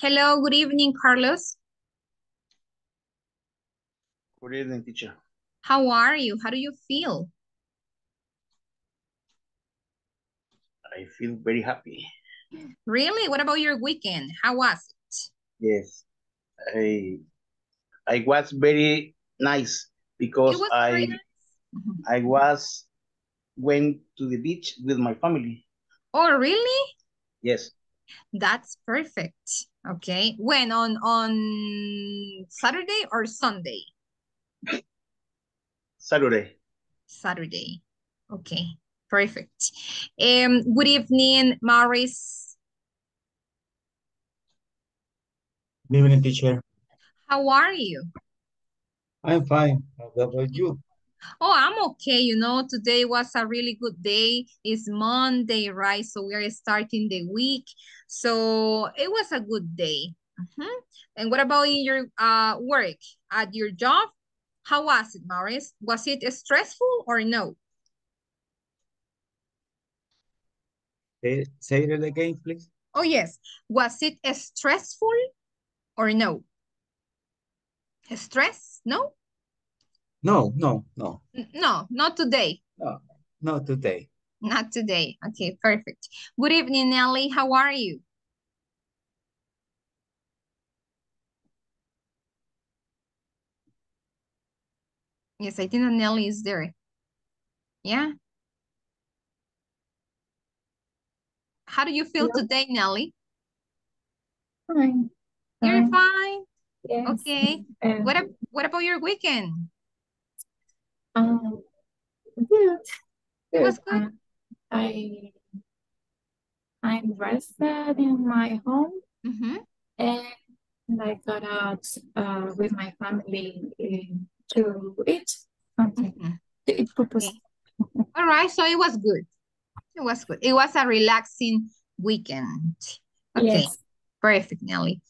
Hello, good evening, Carlos. Good evening, teacher. How are you? How do you feel? I feel very happy. Really? What about your weekend? How was it? Yes. I I was very nice because was I nice. I was went to the beach with my family. Oh, really? Yes. That's perfect. Okay. When on on Saturday or Sunday? Saturday. Saturday. Okay. Perfect. Um, good evening, Maurice. Good evening, teacher. How are you? I'm fine. How about you? Oh, I'm okay. You know, today was a really good day. It's Monday, right? So we are starting the week. So it was a good day. Mhm. And what about in your uh work at your job? How was it, Maurice? Was it stressful or no? Say, say it again, please. Oh, yes. Was it stressful or no? Stress? No? No, no, no, No, not today. no, not today. Not today. Okay, perfect. Good evening, Nelly. How are you? Yes, I think that Nelly is there. Yeah. How do you feel Hello? today, Nelly? Fine. You're Fine. fine. Yes. Okay. Um, What ab- what about your weekend? Um, good. It was Good. good. I I'm rested in my home Mm-hmm. and I got out uh, with my family uh, to eat something Mm-hmm. to eat purpose. Okay. All right. So it was good. It was good. It was a relaxing weekend. Okay. Yes. Perfect, Nelly.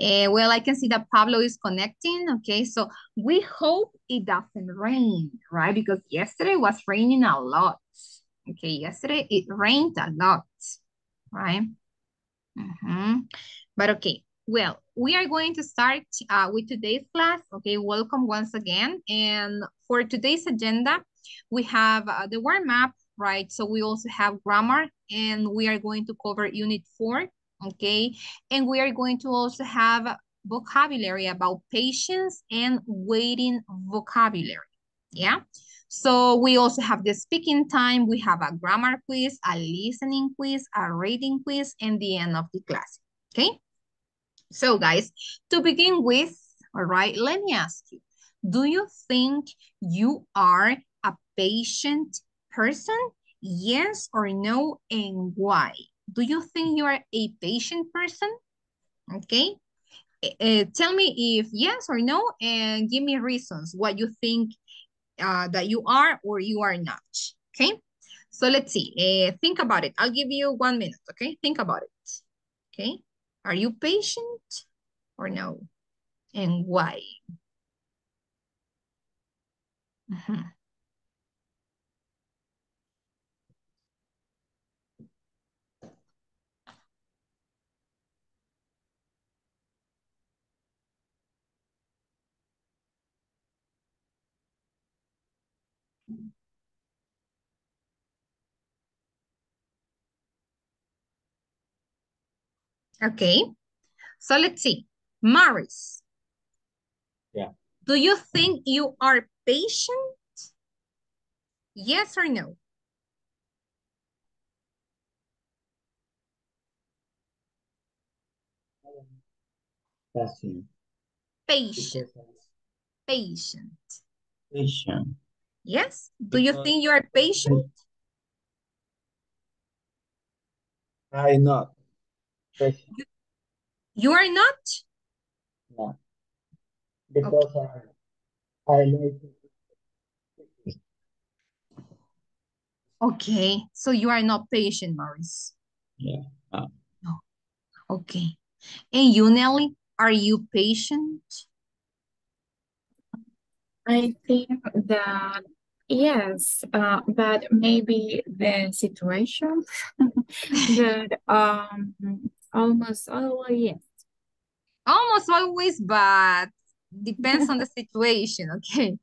Eh, well, I can see that Pablo is connecting. Okay, so we hope it doesn't rain, right? Because yesterday was raining a lot. Okay, yesterday it rained a lot, right? Mhm. But okay, well, we are going to start uh, with today's class. Okay, welcome once again. And for today's agenda, we have uh, the word map, right? So we also have grammar, and we are going to cover unit four, okay? And we are going to also have vocabulary about patience and waiting vocabulary, yeah? So we also have the speaking time, we have a grammar quiz, a listening quiz, a reading quiz, and the end of the class, okay? So guys, to begin with, all right, let me ask you, do you think you are a patient person? Yes or no, and why? Do you think you are a patient person? Okay. Uh, tell me if yes or no, and give me reasons what you think uh, that you are or you are not. Okay. So let's see. Uh, think about it. I'll give you one minute. Okay. Think about it. Okay. Are you patient or no? And why? Mhm. Okay. So let's see. Maris. Yeah. Do you think you are patient? Yes or no? Patient. Patient. Patient. Patient. Yes? Do you think you are patient? I not. Patient. You are not? No. Because I, I like Okay. So you are not patient, Maurice. Yeah. No. Okay. And you, Nelly, are you patient? I think that yes, uh, but maybe the situation, but um, almost always yes. Almost always, but depends on the situation, okay?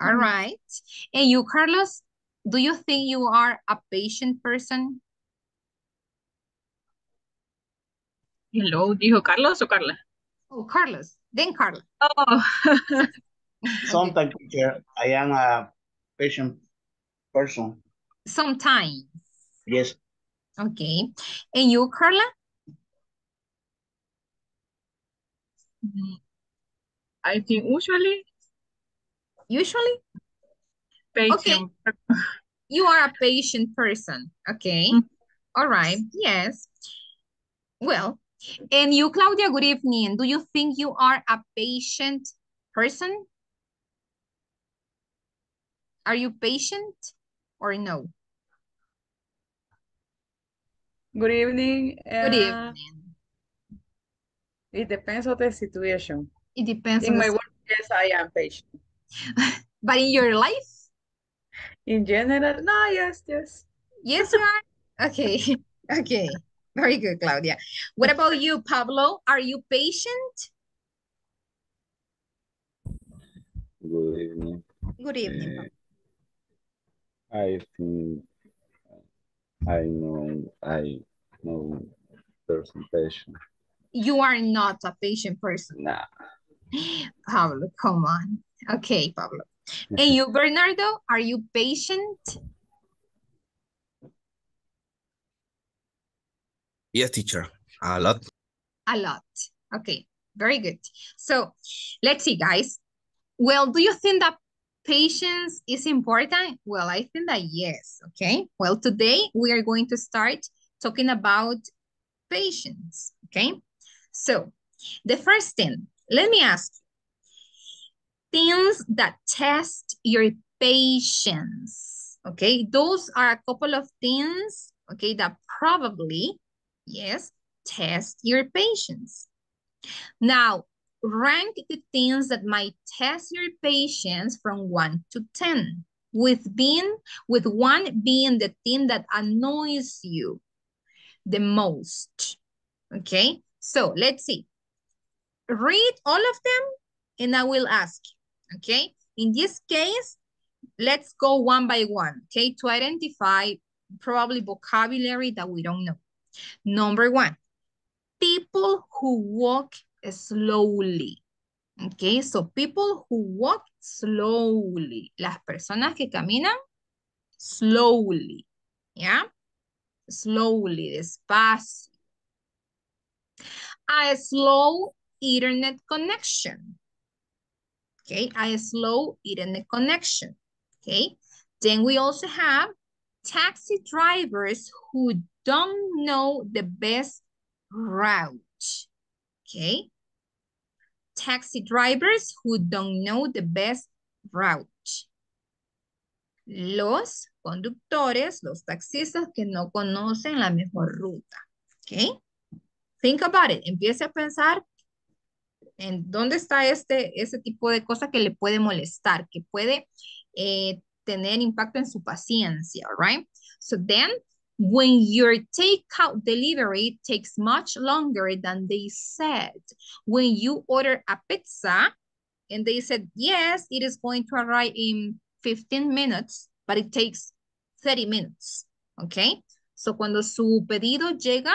All Mhm. And you, Carlos, do you think you are a patient person? Hello, dijo Carlos o Carla? Oh, Carlos. Then Carla. Oh, Okay. Sometimes, teacher, I am a patient person. Sometimes. Yes, Okay. And you, Carla? I think usually Usually? patient. You are a patient person. Okay. Mm. All right. Yes. Well, and you, Claudia, good evening. Do you think you are a patient person? Are you patient or no? Good evening. Good Uh, evening. It depends on the situation. It depends In on my si- work, yes, I am patient. But in your life, In general, no, yes, yes. yes, you are. Okay. Okay. Very good, Claudia. What about you, Pablo? Are you patient? Good evening. Good evening. Pablo. I think uh, I know I know person patient. You are not a patient person. Nah. Pablo, come on. Okay, Pablo. And you, Bernardo, are you patient? Yes, teacher. A lot. A lot. Okay, very good. So let's see, guys. Well, do you think that patience is important? Well, I think that yes, okay? Well, today we are going to start talking about patience, okay? So the first thing, let me ask you, things that test your patience, okay? Those are a couple of things, okay, that probably, yes, test your patience. Now, rank the things that might test your patience from 1 to 10, with being with 1 being the thing that annoys you the most. Okay? So, let's see. Read all of them and I will ask. Okay? In this case, let's go one by one, okay? To identify probably vocabulary that we don't know. Number one, people who walk slowly. Okay, so people who walk slowly. Las personas que caminan slowly. ¿Ya? Slowly, despacio. A slow internet connection. Okay, a slow internet connection. Okay, then we also have taxi drivers who don't know the best route. Okay, taxi drivers who don't know the best route. Los conductores, los taxistas que no conocen la mejor ruta. Okay, think about it. Empiece a pensar en dónde está este, ese tipo de cosa que le puede molestar, que puede eh, tener impacto en su paciencia, right? So then, when your takeout delivery takes much longer than they said, when you order a pizza and they said, yes, it is going to arrive in 15 minutes, but it takes 30 minutes, okay? So cuando su pedido llega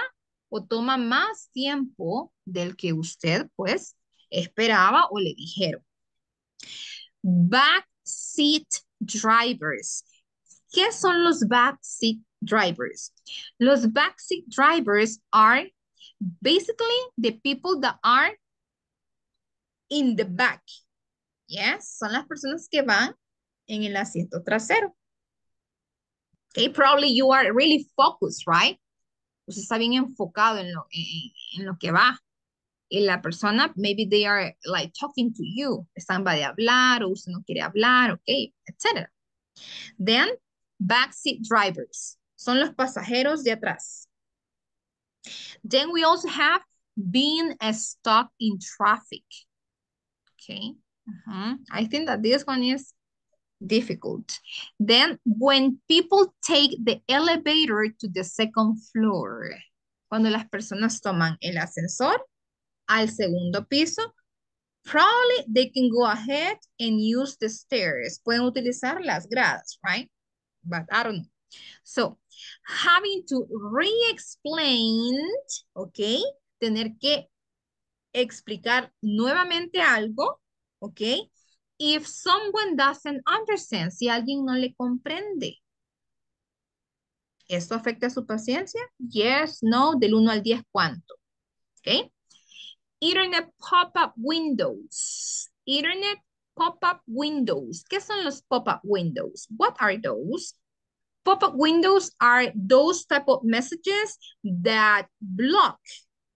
o toma más tiempo del que usted, pues, esperaba o le dijeron. Backseat drivers. ¿Qué son los backseat drivers? Los backseat drivers are basically the people that are in the back. Yes, son las personas que van en el asiento trasero. Okay, probably you are really focused, right? Usted está bien enfocado en lo, en, lo que va. Y la persona, maybe they are like talking to you. Están va de hablar o usted no quiere hablar, okay, etc. Then, backseat drivers. Son los pasajeros de atrás. Then we also have being stuck in traffic. Okay. I think that this one is difficult. Then when people take the elevator to the second floor, cuando las personas toman el ascensor al segundo piso, probably they can go ahead and use the stairs. Pueden utilizar las gradas, right? But I don't know. So, having to re-explain, ¿ok? Tener que explicar nuevamente algo, ¿ok? If someone doesn't understand, si alguien no le comprende. ¿Esto afecta su paciencia? Yes, no, del 1 al 10, ¿cuánto? ¿Ok? Internet pop-up windows. Internet pop-up windows. ¿Qué son los pop-up windows? What are those? Pop-up windows are those type of messages that block,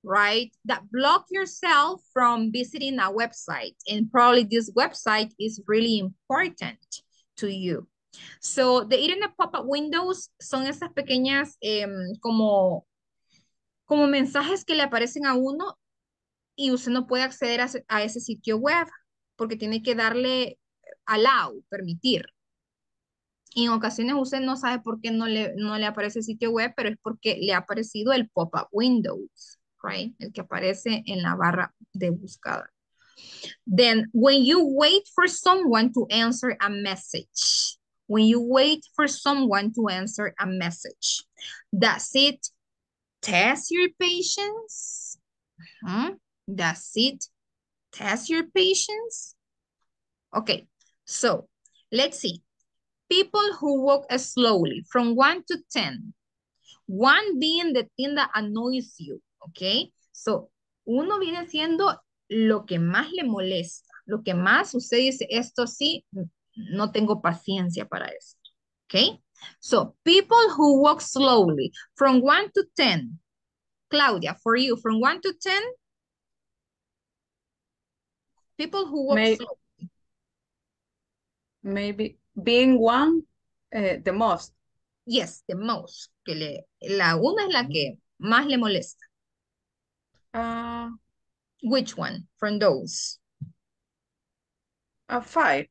right? That block yourself from visiting a website. And probably this website is really important to you. So, the internet pop-up windows son esas pequeñas em, como, como mensajes que le aparecen a uno y usted no puede acceder a, a ese sitio web porque tiene que darle allow, permitir. En ocasiones usted no sabe por qué no le, no le aparece el sitio web, pero es porque le ha aparecido el pop-up windows, right? El que aparece en la barra de buscada. Then, when you wait for someone to answer a message, when you wait for someone to answer a message, does it test your patience? Uh -huh. Does it test your patience? Okay, so let's see. People who walk slowly from 1 to 10. 1 being the thing that annoys you, okay? So, uno viene siendo lo que más le molesta, lo que más usted dice, esto sí, no tengo paciencia para esto, okay? So, people who walk slowly from 1 to 10. Claudia, for you, from 1 to 10, People who walk slowly. Maybe being one, uh, the most. Yes, the most. Que le, la una es la que más le molesta. Uh, Which one from those? a five.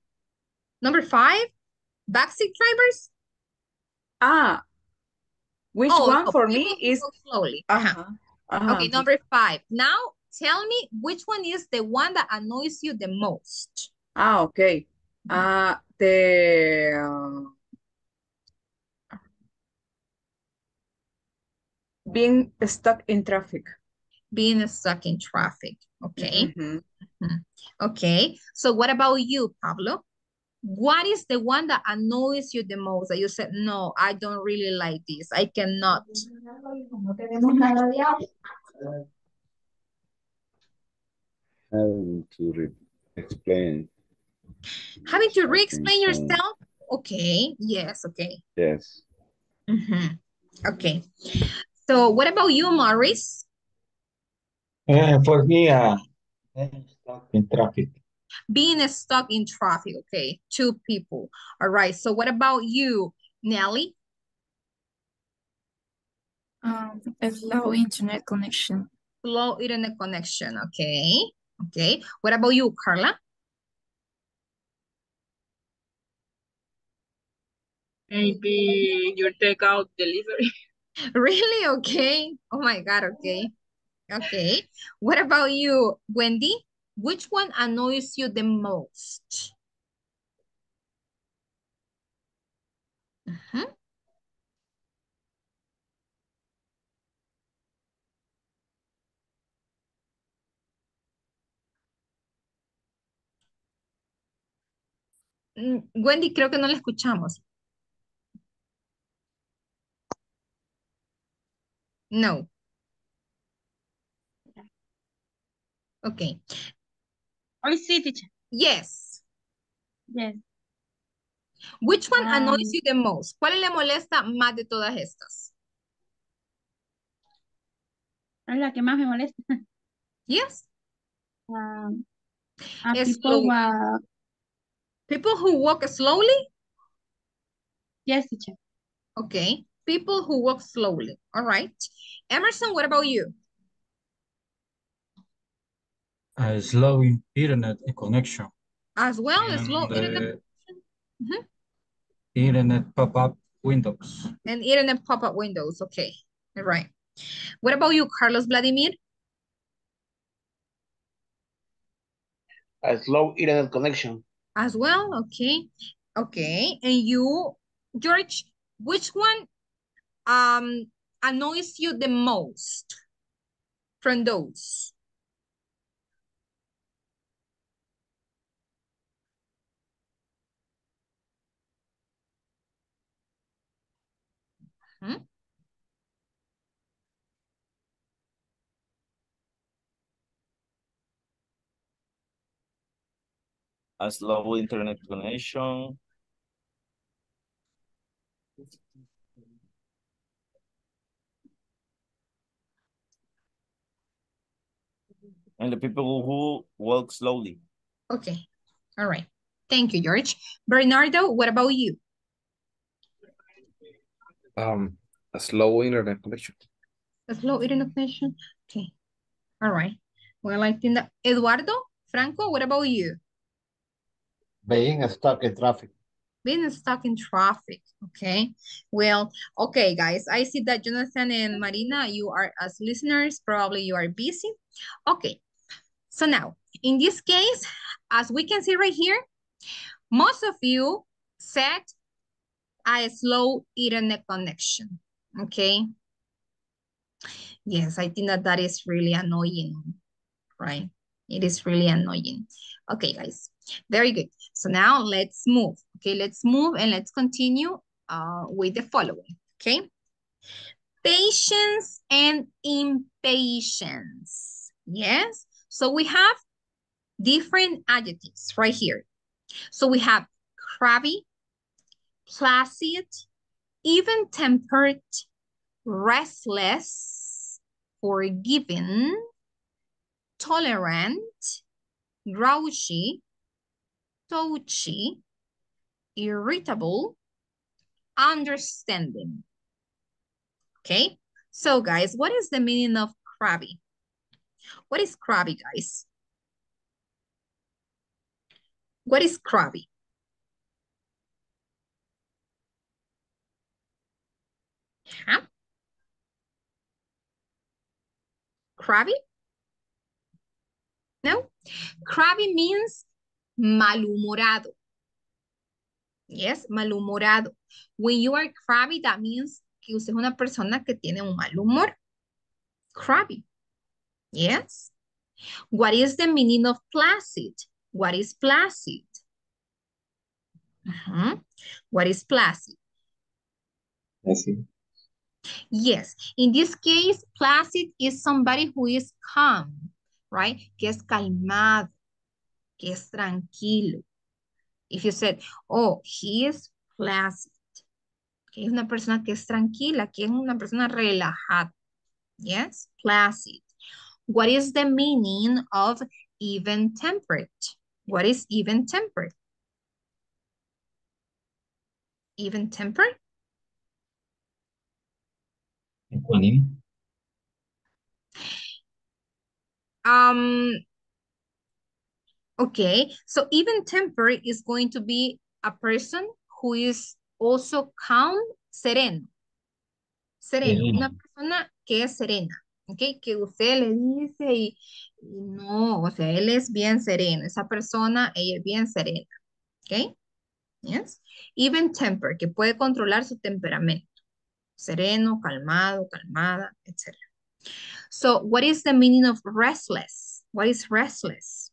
Number five, backseat drivers. Ah, which Oh, one for me is slowly. Ajá. uh-huh, uh-huh. Okay, number five. Now tell me which one is the one that annoys you the most. Ah, okay. Uh, the uh, being stuck in traffic. Being stuck in traffic. Okay. Mhm. Okay. So what about you, Pablo? What is the one that annoys you the most? That you said, no, I don't really like this. I cannot. Having to re- explain, Having to re-explain yourself? Okay. Yes. Okay. yes. Mhm. Okay. So what about you, Maurice? Uh, for me, uh, I'm stuck in traffic. Being stuck in traffic. Okay. Two people. All right. So what about you, Nelly? Um, a slow internet connection. Slow internet connection. Okay. Okay. What about you, Carla? Maybe your takeout delivery. Really? Okay. Oh my God. Okay. Okay. What about you, Wendy? Which one annoys you the most? Mhm. Mm, Wendy, creo que no la escuchamos. No. Okay. Oh, sí, teacher. Yes. Yes. Which one annoys Um, you the most? ¿Cuál le molesta más de todas estas? Es la que más me molesta. Yes. Um, people who- People who walk slowly? yes, teacher. Okay. People who walk slowly. All right. Emerson, what about you? A slow internet connection. As well as slow internet the Mhm. internet pop-up windows. and internet pop-up windows. Okay. All right. What about you, Carlos Vladimir? A slow internet connection. as well, okay? Okay, and you, George, which one um annoys you the most from those? Hmm? A slow internet connection. And the people who walk slowly. Okay, all right. Thank you, George. Bernardo, what about you? Um, a slow internet connection. A slow internet connection? Okay, all right. Well, I think that, Eduardo, Franco, what about you? Being stuck in traffic. Being stuck in traffic, okay? Well, okay, guys, I see that Jonathan and Marina, you are as listeners, probably you are busy. Okay, so now, in this case, as we can see right here, most of you said a slow internet connection, okay? Yes, I think that that is really annoying, right? It is really annoying. Okay, guys, very good. So now let's move. Okay, let's move and let's continue uh, with the following. Okay, patience and impatience. Yes, so we have different adjectives right here. So we have crabby, placid, even-tempered, restless, forgiving, tolerant, grouchy, touchy, irritable, understanding. Okay, so guys, what is the meaning of crabby? What is crabby, guys? What is crabby? Huh? Crabby? No? Crabby means malhumorado. Yes, malhumorado. When you are crabby, that means que usted es una persona que tiene un mal humor. Crabby. Yes. What is the meaning of placid? What is placid? Uh -huh. What is placid? Así. Yes, in this case, placid is somebody who is calm, right? Que es calmado, que es tranquilo. If you said, oh, he is placid, que es una persona que es tranquila, que es una persona relajada. Yes, placid. What is the meaning of even temperate? What is even temperate? Even tempered? Ecuánime. Um, okay, so even temper is going to be a person who is also calm, sereno. Sereno, Sereno. una persona que es serena, ok, que usted le dice y, no, o sea, él es bien sereno, esa persona, ella es bien serena, ok, yes, even temper, que puede controlar su temperamento, sereno, calmado, calmada, etc. So, what is the meaning of restless? What is restless?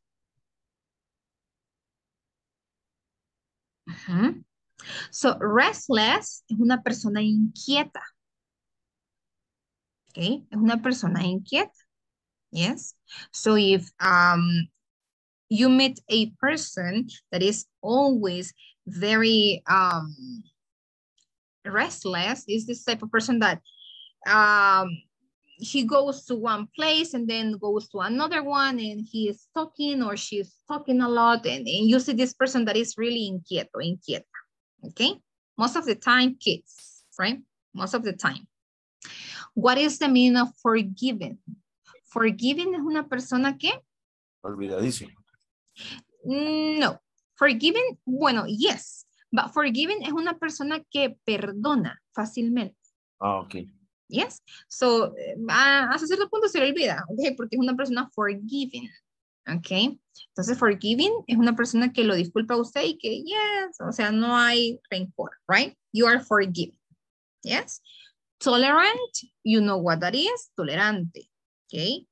So, restless es una persona inquieta. Okay, es una persona inquieta. Yes. So, if um, you meet a person that is always very um, restless, is this type of person that um, he goes to one place and then goes to another one and he is talking or she's talking a lot and, and you see this person that is really inquieto, inquieta, okay? Most of the time, kids, right? Most of the time. What is the meaning of forgiving? Forgiving es una persona que, Olvidadizo. mm, no, forgiving, bueno, yes, but forgiving es una persona que perdona fácilmente. Ah, ok. Yes. So, eh, a- hasta cierto punto se le olvida, ¿ok? Porque es una persona forgiving. Ok. Entonces, forgiving es una persona que lo disculpa a usted y que, yes, o sea, no hay rencor, right? You are forgiving. Yes. Tolerant, you know what that is, tolerante. Ok.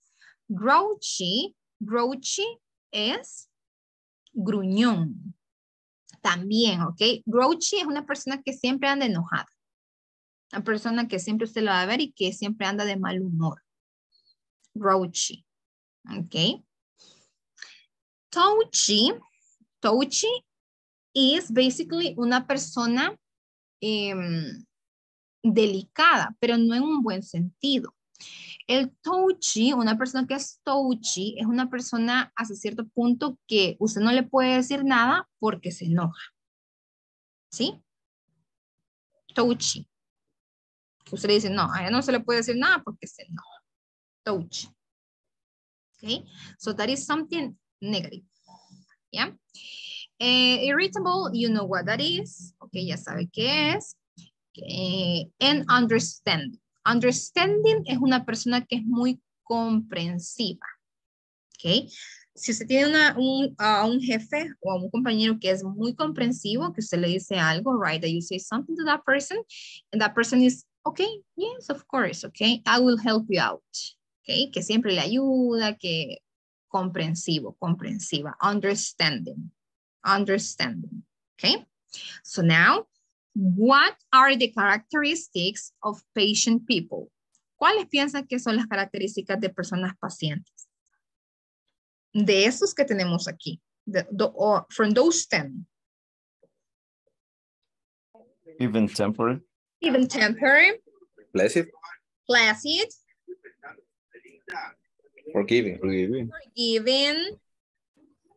Grouchy, grouchy es gruñón. También, ok. Grouchy es una persona que siempre anda enojada. Una persona que siempre usted lo va a ver y que siempre anda de mal humor. Grouchy. Ok. Touchy. Touchy is basically una persona em, delicada, pero no en un buen sentido. El touchy, una persona que es touchy, es una persona hasta cierto punto que usted no le puede decir nada porque se enoja. ¿Sí? Touchy. Usted le dice, no, a no se le puede decir nada porque se enoja. Touchy. Okay, so that is something negative. Yeah. Irritable, you know what that is. Okay, ya sabe qué es. And understanding. Understanding es una persona que es muy comprensiva. Okay. Si usted tiene un, a un jefe o a un compañero que es muy comprensivo, que usted le dice algo, right, that you say something to that person, and that person is, okay, yes, of course, okay, I will help you out. Okay, que siempre le ayuda, que comprensivo, comprensiva, understanding, understanding, okay? So now, what are the characteristics of patient people? ¿Cuáles piensan que son las características de personas pacientes? De esos que tenemos aquí, the, the, or from those 10. Even temporary. Even tempered, Placid, placid, forgiving, Forgiving. forgiving,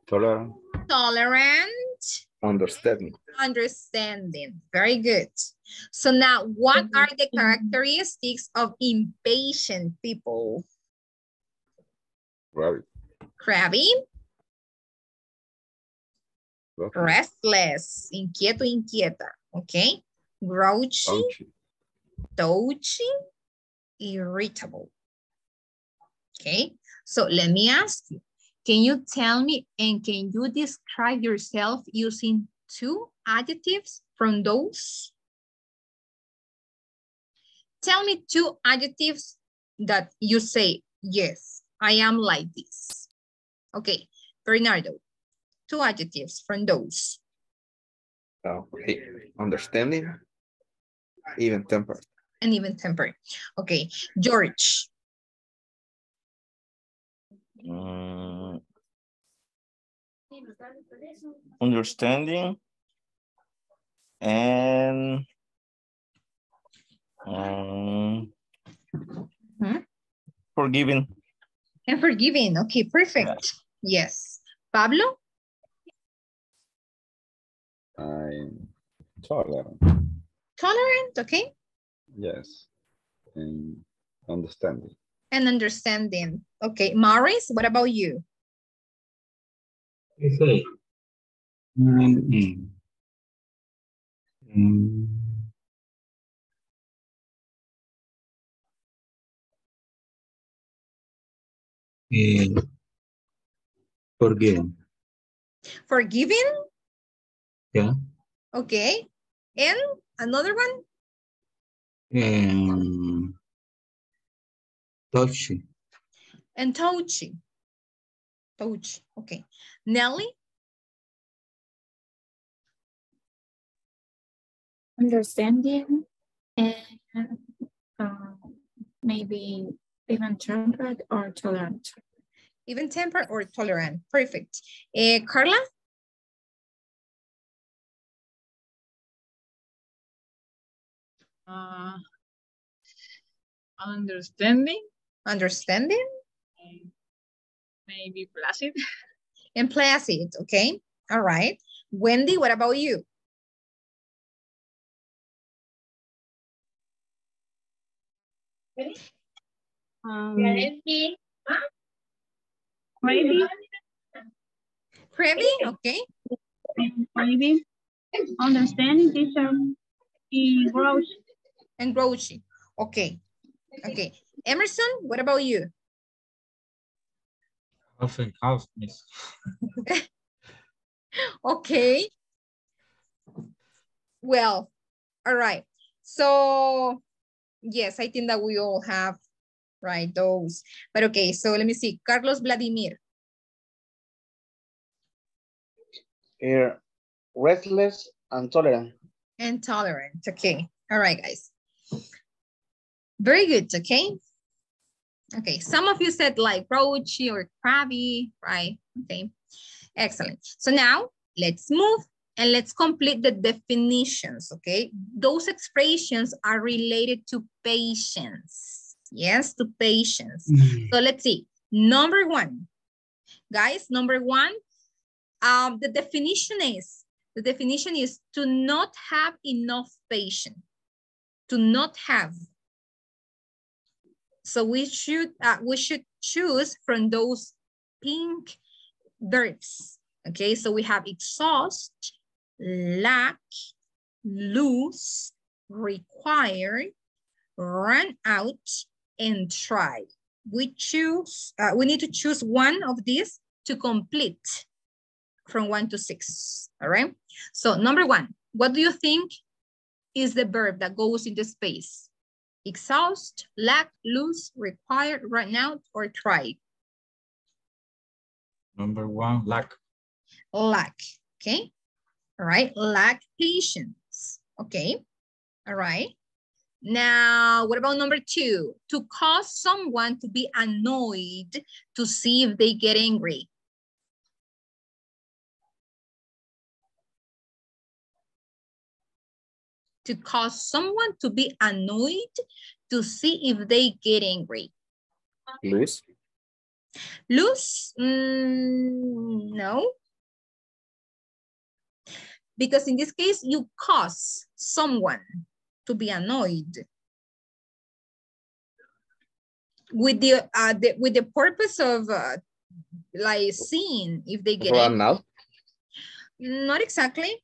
Tolerant. tolerant, understanding, understanding. Very good. So now, what are the characteristics of impatient people? Rabbit. Crabby, Rocky. restless, inquieto, inquieta, okay? Grouchy, Ouchie. touchy, irritable. Okay, so let me ask you, can you tell me and can you describe yourself using two adjectives from those? Tell me two adjectives that you say, yes, I am like this. Okay, Bernardo, two adjectives from those. okay, understanding, even temper. and even temper. Okay, George, Mm, understanding and um, Mhm. forgiving. and forgiving. Okay, perfect. Yes. Pablo, I'm tolerant. tolerant, okay, Yes. And understanding. and understanding. Okay, Maurice, what about you? Okay. Mm, mm. Mm. Eh, forgiving. Forgiving, Yeah. okay, and another one, Um, touchy. and touchy. Touchy, okay. Nelly, understanding and uh, maybe even temperate or tolerant. even temper or tolerant. Perfect. Eh, Carla, Uh, understanding, understanding maybe placid. and placid, okay? All right. Wendy, what about you? Um, Maybe. maybe, Previ, okay. maybe, understanding teacher, y gross, And Okay. Okay. Emerson, what about you? Half and half, miss. Okay. Well, all right. So, yes, I think that we all have, right, those. But okay, so let me see. Carlos Vladimir. Eh, restless and tolerant. and tolerant. Okay. All right, guys. Very good. Okay. Okay. Some of you said like roachy or crabby, right? Okay. Excellent. So now let's move and let's complete the definitions. Okay. Those expressions are related to patience. Yes, to patience. So let's see. Number one, guys, number one, um, the definition is, the definition is to not have enough patience, to not have. So we should, uh, we should choose from those pink verbs. Okay, so we have exhaust, lack, lose, require, run out, and try. We choose, uh, we need to choose one of these to complete from one to six, all right? So number one, what do you think is the verb that goes in the space? Exhaust, lack, lose, required, run out, or try? Number one, lack. Lack, okay? All right, lack patience, okay? All right. Now, what about number two? To cause someone to be annoyed to see if they get angry. To cause someone to be annoyed to see if they get angry. Lose. Lose? Mm, no. Because in this case, you cause someone to be annoyed. With the, uh, the with the purpose of uh, like seeing if they get Run angry. out. Not exactly.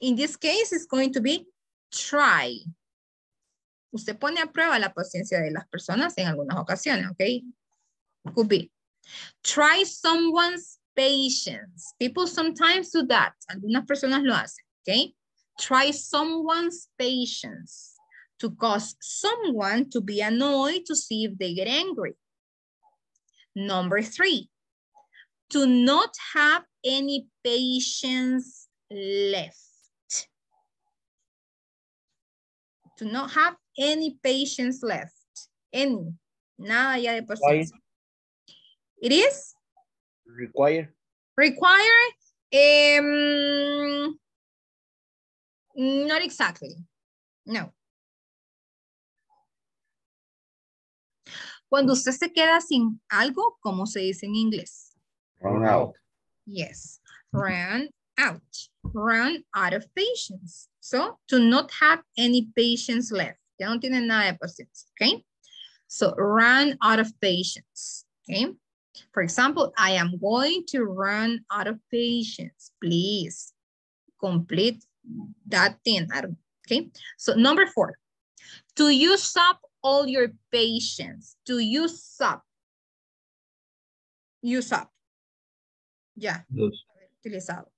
In this case, it's going to be try. Usted pone a prueba la paciencia de las personas en algunas ocasiones, ¿ok? Could be. Try someone's patience. People sometimes do that. Algunas personas lo hacen, ¿ok? Try someone's patience to cause someone to be annoyed to see if they get angry. Number three, to not have any patience left. To not have any patience left. Any. Nada ya de paciencia. It is Require. require, um, not exactly. No. Cuando usted se queda sin algo, ¿cómo se dice en inglés? Run out. Yes, run out, run out of patience. So, to not have any patience left. Ya no tiene nada de paciencia, okay? So, run out of patience, okay? For example, I am going to run out of patience. Please complete that thing, okay? So, number four, to use up all your patience, to use up, use up. Ya, Lose. utilizado.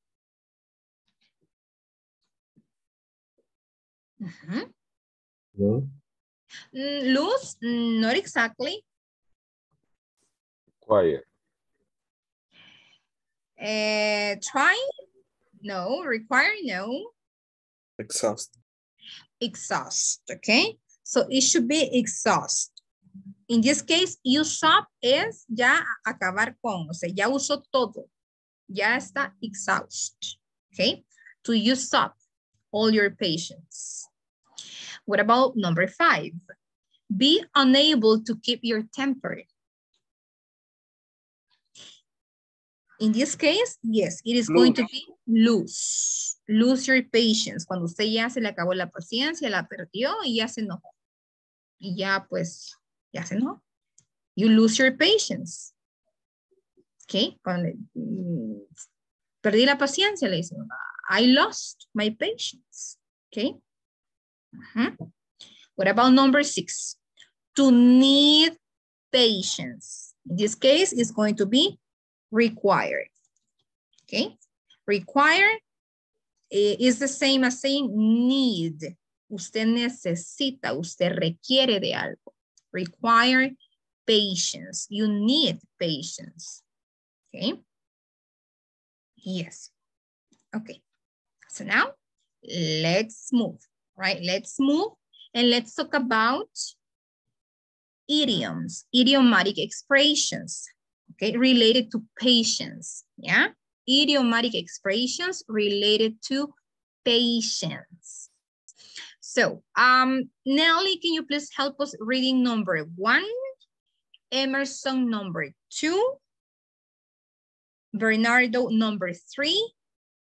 Ujú. Lose. Mm, Lose, mm, not exactly. Quiet. Eh, try, no. Require, no. Exhaust. Exhaust, okay? So it should be exhaust. In this case, use up es ya acabar con, o sea, ya usó todo. Ya está exhaust, okay? To use up all your patience. What about number five? Be unable to keep your temper. In this case, yes, it is going to be lose. Lose your patience. Cuando usted ya se le acabó la paciencia, la perdió y ya se enojó. Y ya pues, ya se enojó. You lose your patience. Okay, cuando mm, perdí la paciencia, le dicen, I lost my patience. Okay. Ujú. What about number six? To need patience. In this case, it's going to be required. Okay? Require eh, is the same as saying need. Usted necesita, usted requiere de algo. Require patience. You need patience. Okay? Yes. Okay. So now let's move, right? Let's move and let's talk about idioms, idiomatic expressions, okay, related to patience, yeah? Idiomatic expressions related to patience. So, um, Nelly, can you please help us reading number one, Emerson number two, Bernardo number three,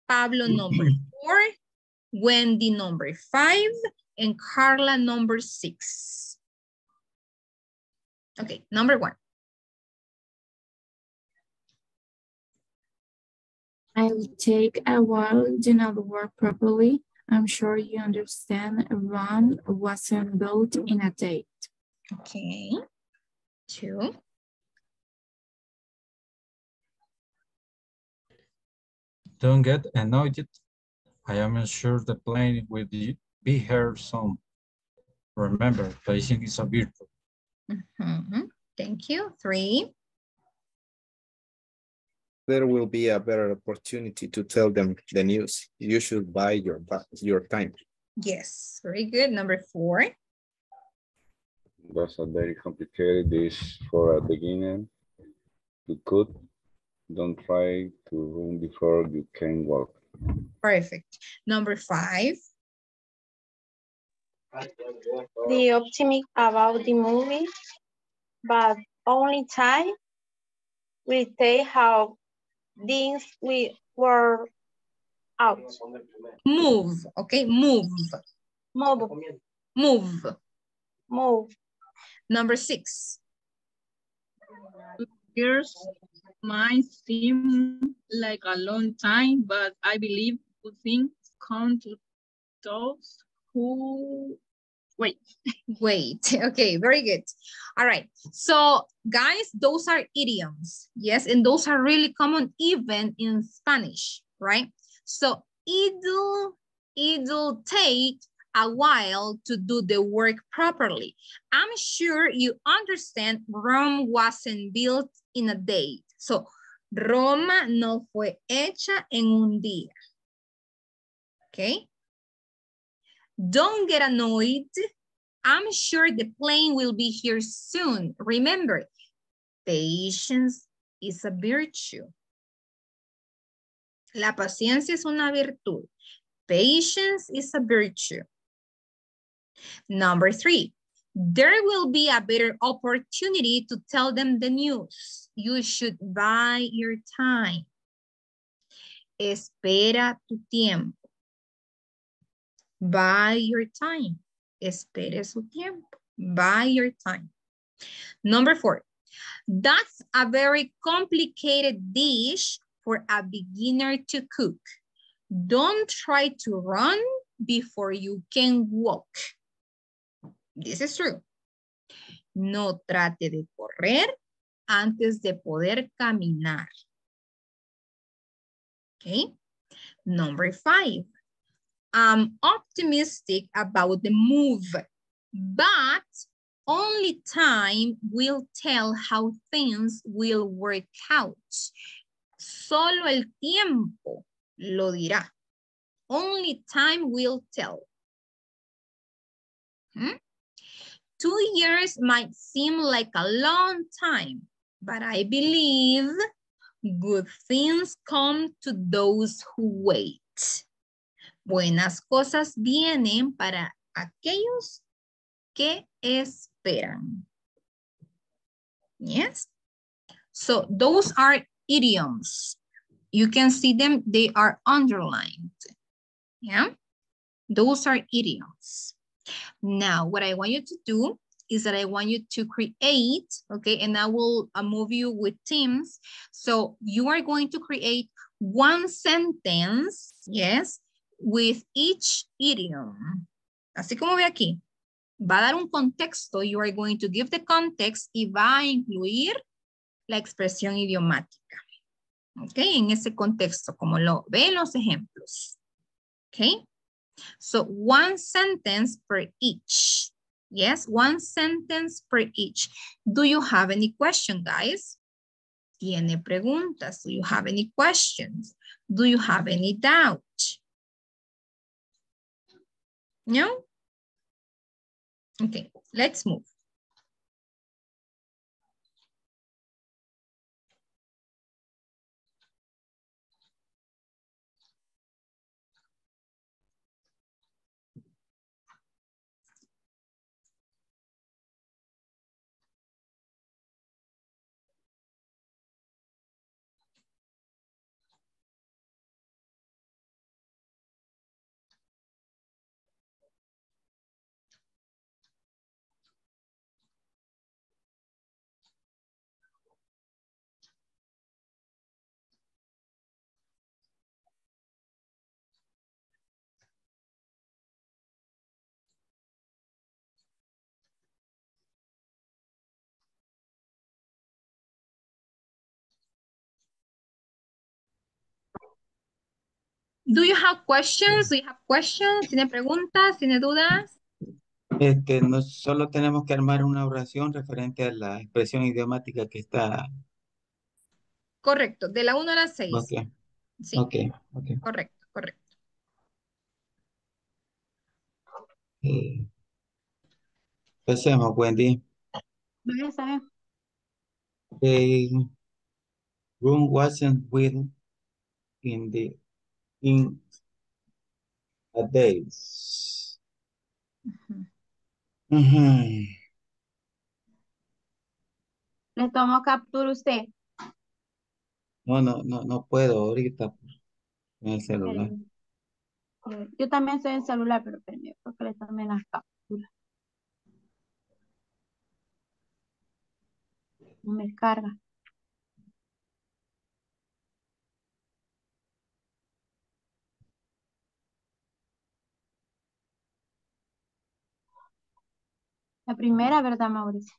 Pablo number four, Wendy number five, and Carla number six. Okay, number one. I will take a while do not work properly. I'm sure you understand Rome wasn't built in a day. Okay. Two. Don't get annoyed. I am sure the plane will be be here soon. Remember, patience is a virtue. Mhm. Thank you. Three. There will be a better opportunity to tell them the news. You should buy your, your time. Yes, very good. Number four. That's a very complicated dish for a beginner to cook. Don't try to run before you can walk. Perfect. Number five. the optimism about the movie, but only time will tell how things we were out. Move. Okay, move. Move, Move. move. Number six. Years might seem like a long time, but I believe good things come to those who wait. Wait. Okay, very good. All right. So, guys, those are idioms. Yes, and those are really common even in Spanish, right? So, it'll, it'll take a while to do the work properly. I'm sure you understand Rome wasn't built in a day. So, Roma no fue hecha en un día. Okay? Don't get annoyed. I'm sure the plane will be here soon. Remember, patience is a virtue. La paciencia es una virtud. Patience is a virtue. Number three, there will be a better opportunity to tell them the news. You should buy your time. Espera tu tiempo. Buy your time. Espere su tiempo. Buy your time. Number four, that's a very complicated dish for a beginner to cook. Don't try to run before you can walk. This is true. No trate de correr antes de poder caminar. Okay. Number five. I'm optimistic about the move, but only time will tell how things will work out. Solo el tiempo lo dirá. Only time will tell. Hmm? Two years might seem like a long time, but I believe good things come to those who wait. Buenas cosas vienen para aquellos que esperan. Yes. So those are idioms. You can see them, they are underlined. Yeah. Those are idioms. Now, what I want you to do is that I want you to create, okay, and I will uh, move you with teams. So you are going to create one sentence, yes, with each idiom. Así como ve aquí, va a dar un contexto, you are going to give the context y va a incluir la expresión idiomática. ¿Ok? En ese contexto, como lo ven los ejemplos. ¿Ok? So one sentence per each. Yes, one sentence per each. Do you have any question, guys? ¿Tiene preguntas? Do you have any questions? Do you have any doubt? No? Okay, let's move. Do you have questions? Do you have questions? ¿Tiene preguntas? ¿Tiene dudas? Este, no solo tenemos que armar una oración referente a la expresión idiomática que está. Correcto, de la 1 a la 6. Ok, Sí, ok, ok. correcto, correcto. Eh, Empecemos, Wendy. Bien. The room wasn't built in the in a day. Ujú. Le tomo captura usted. No, no, no, no puedo ahorita en el celular. Yo también estoy en celular, pero espérame, porque le tomé las capturas. No me carga. La primera, ¿verdad, Mauricio?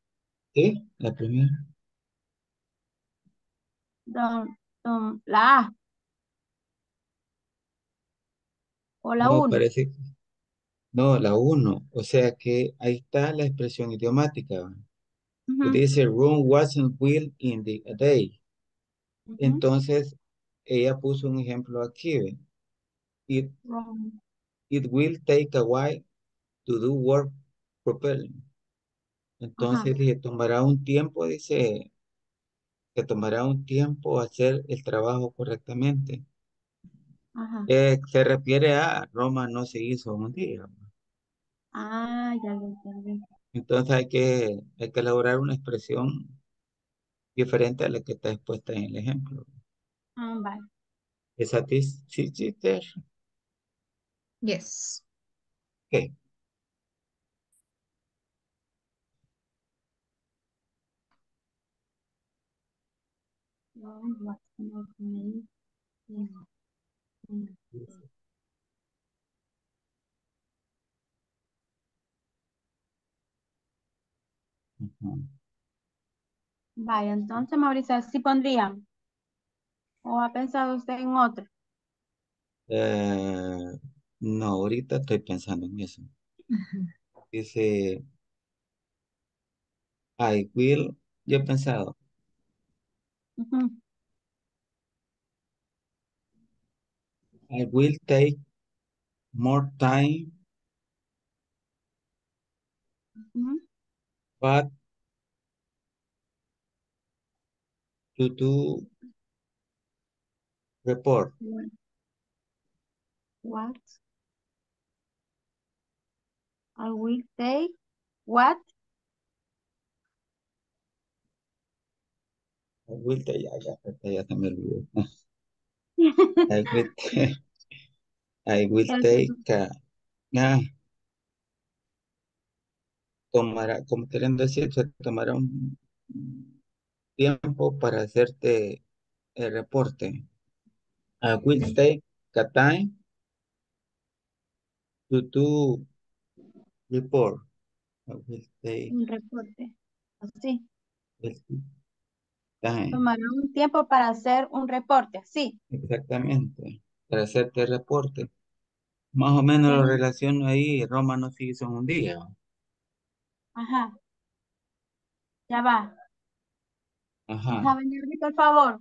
¿Qué? La primera. Don, don, la A. O la No, 1. parece. No, la uno. O sea que ahí está la expresión idiomática. Dice room wasn't built in the a day. Entonces, ella puso un ejemplo aquí. It, it will take a while to do work properly. Entonces, Ajá. dije, tomará un tiempo, dice, que tomará un tiempo hacer el trabajo correctamente. Ajá. Eh, se refiere a Roma no se hizo en un día. Ah, ya lo entendí. Entonces hay que, hay que elaborar una expresión diferente a la que está expuesta en el ejemplo. Ah, vale. ¿Es a ti? Sí, sí, sí. Yes. Ok. Vaya, entonces, Mauricio, ¿sí pondría? ¿O ha pensado usted en otra? Eh, no, ahorita estoy pensando en eso. Dice, I will, yo he pensado, Ujú. I will take more time, Ujú. but to do report. What? I will take what? I will take, ya, ya, ya, se me olvidó. I will, take- I will take, a- ah, tomará, como queriendo decir, se tomará un tiempo para hacerte el reporte. I will take a time to do report. I will take, Un reporte. Así. will Time. Tomarán un tiempo para hacer un reporte, sí. Exactamente. Para hacerte el reporte. Más o menos lo Ok. relaciono ahí. Roma no se hizo en un día. Ajá. Ya va. Ajá. Deja venirme, por favor.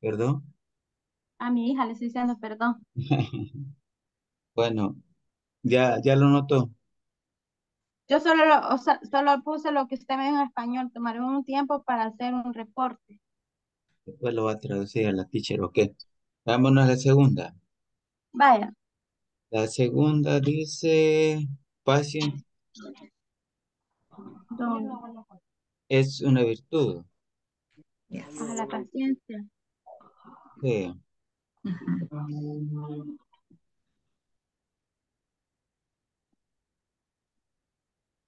¿Perdón? A mi hija le estoy diciendo perdón. Bueno, ya, ya lo notó. Yo solo, lo- o sea, solo puse lo que usted me dijo en español. Tomaré un tiempo para hacer un reporte. Después lo va a traducir a la teacher, ok. Vámonos a la segunda. Vaya. La segunda dice, patient Don, es una virtud. a la paciencia. Sí.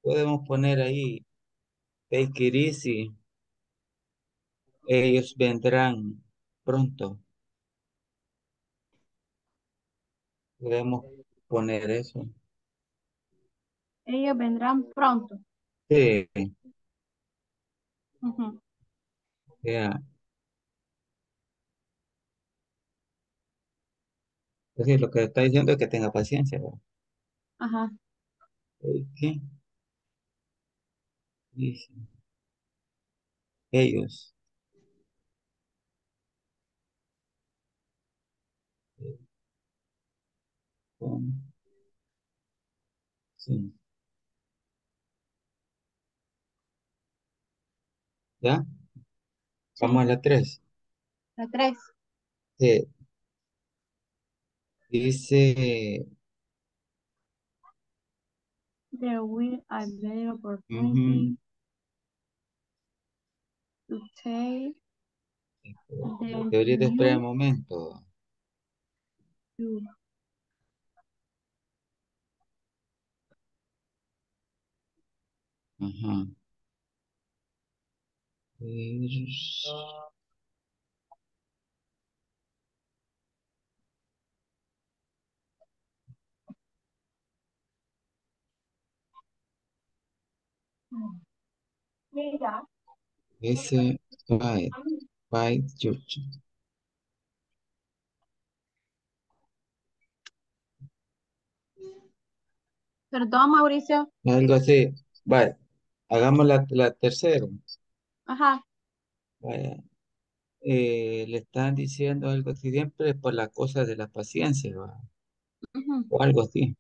Podemos poner ahí, take it easy. Ellos vendrán pronto. Podemos poner eso. Ellos vendrán pronto. Sí, Ujú. ya. Es decir, lo que está diciendo es que tenga paciencia. ¿verdad? Ajá. Ok. Ellos. con- sí. ¿Ya? Vamos a la tres. La tres. Sí. Dice, There will ujú, opportunity take the deberías de esperar un momento. to Ajá. Es- Mira. Ese, fight, fight, your ch- Perdón, Mauricio. algo así. Vaya, hagamos la, la tercera. Ajá. Vaya, eh, le están diciendo algo así siempre por la cosa de la paciencia, o algo así.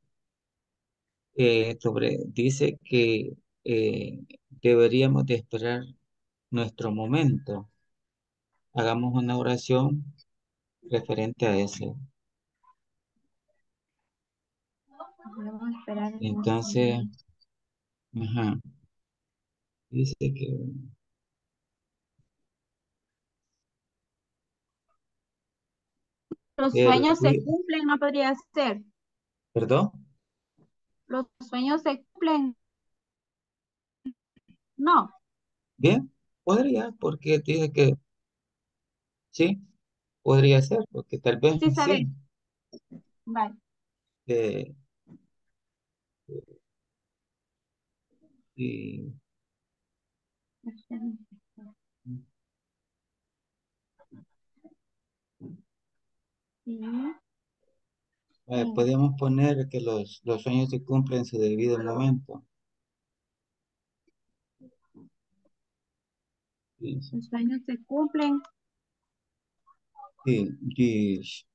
Eh, sobre, dice que eh, deberíamos de esperar nuestro momento. Hagamos una oración referente a eso. Entonces, ajá, dice que Los el sueños se cumplen, no podría ser. ¿perdón? Los sueños se cumplen. No. Bien, podría, porque dice que sí, podría ser, porque tal vez Sí Vale. Sí. eh, Sí. podríamos poner que los, los sueños se cumplen en su debido momento. Los sueños se cumplen. sí, yes.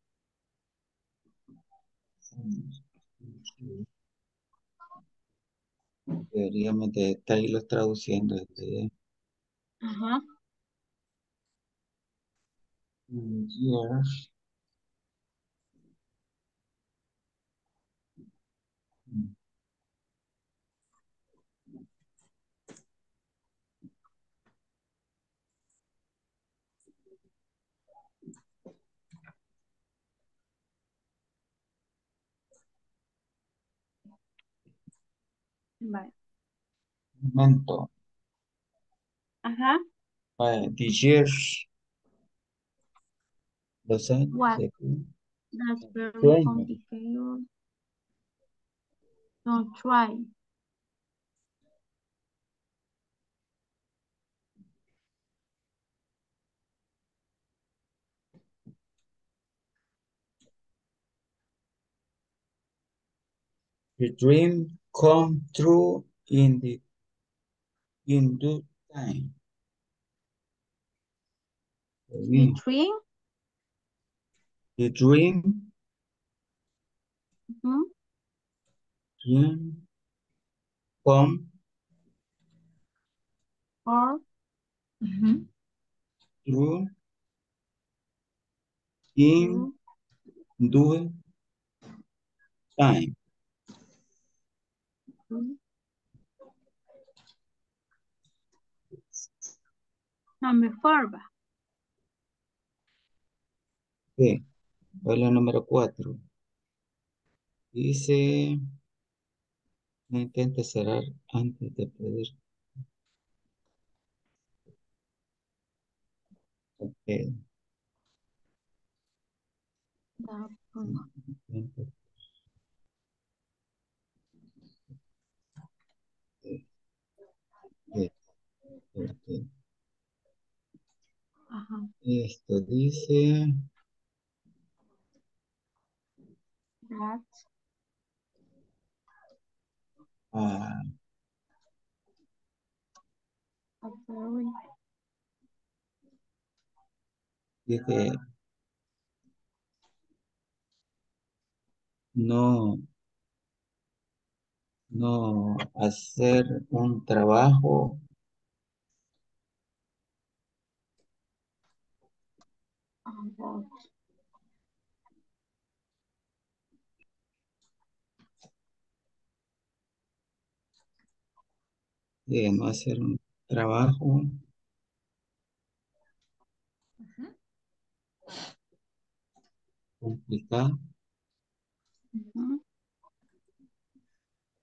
Deberíamos de estarlos traduciendo. este, Ajá. Yes. Vale. Momento. Ajá. Vale, teacher. Docente. What? That's very Trainer. complicated. Don't try. You dream come true in the in due time. The Bien. dream. The dream, ujú, dream come Or mm-hmm. Ujú. true in due time. Number four. va. Sí. La número cuatro. Dice, no intente cerrar antes de pedir. Ok. Da, pues, Ok, ok. Ajá. Esto dice, That. ah, dice, no, no hacer un trabajo about de no hacer un trabajo complicado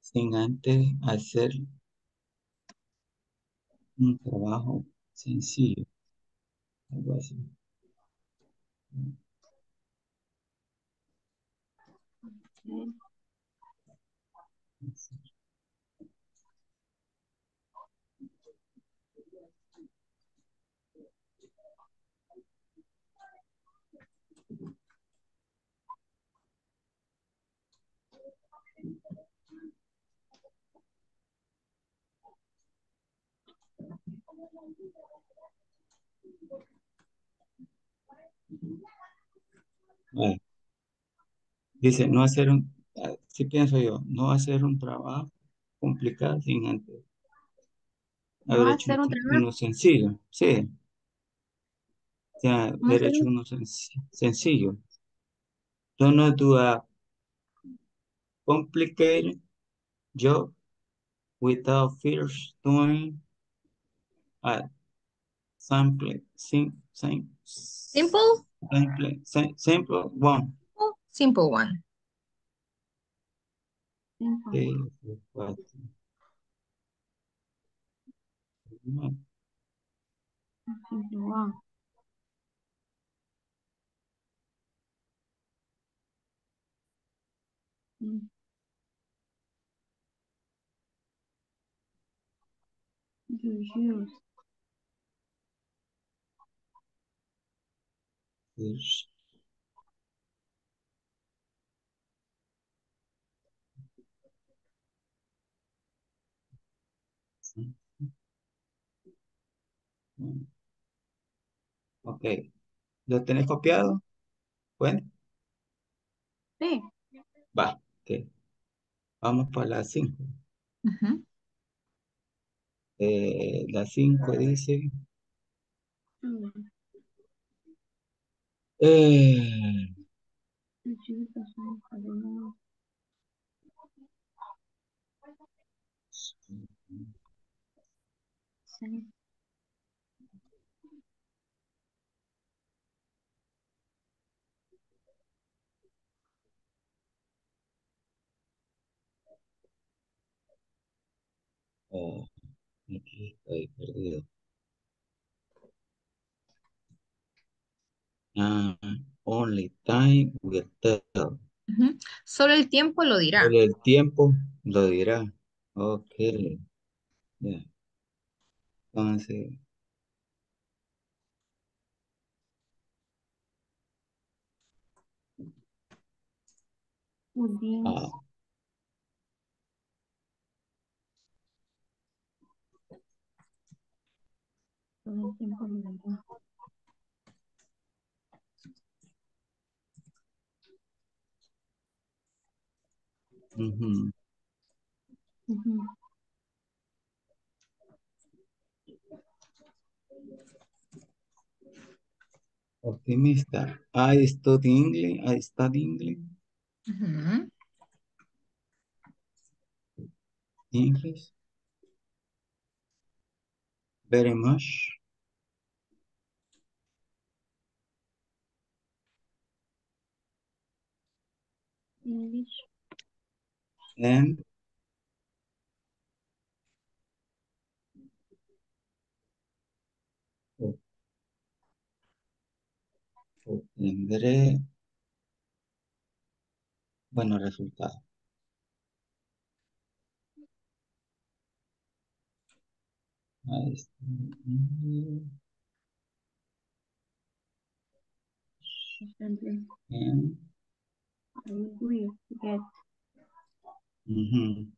sin antes hacer un trabajo sencillo. Algo así. Okay. Dice, no hacer un, si pienso yo, no hacer un trabajo complicado sin antes No haber hecho hacer un trabajo. uno sencillo. Sí. O sea, No haber hecho uno senc- sencillo. Do not do a complicated job without first doing a simple, sim, sim, Simple? simple, sim- simple one. Oh, Simple one. Simple. Tres, cuatro. Simple one. Mm. You use first. Mm. Ok. ¿Lo tenés copiado? Bueno, Sí. va. ok. Vamos para la 5. Ujú. Eh, la 5 dice, Mm. Eh, You use the same color. Sí. oh, aquí estoy perdido. Ah, only time will tell. Solo el tiempo lo dirá. Solo el tiempo lo dirá. Ah, el tiempo lo dirá. Ujú. Ujú. Optimista. I study English. I study English. Ujú. English. Very much. English. And o- obtendré buenos resultados. I study English Assembly. and I will get ujú.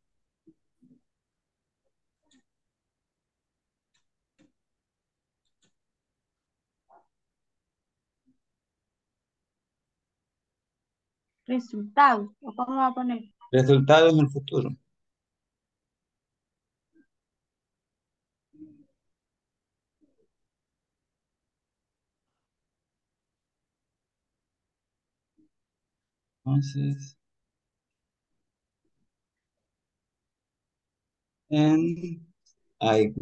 resultados. ¿O cómo va a poner? resultados en el futuro. Entonces, and I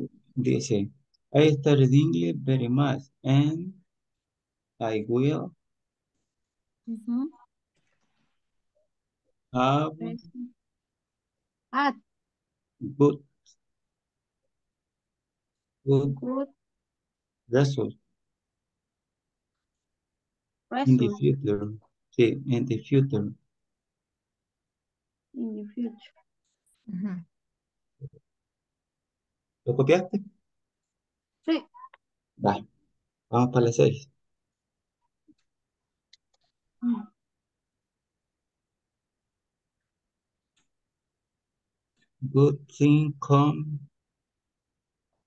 dice, I studied English very much and I will Ujú. have Present. Ah, good good good results in the future. Sí, in the future. in the future. Ujú. ¿Lo copiaste? Sí. Va, vamos para las seis. Mm. Good thing come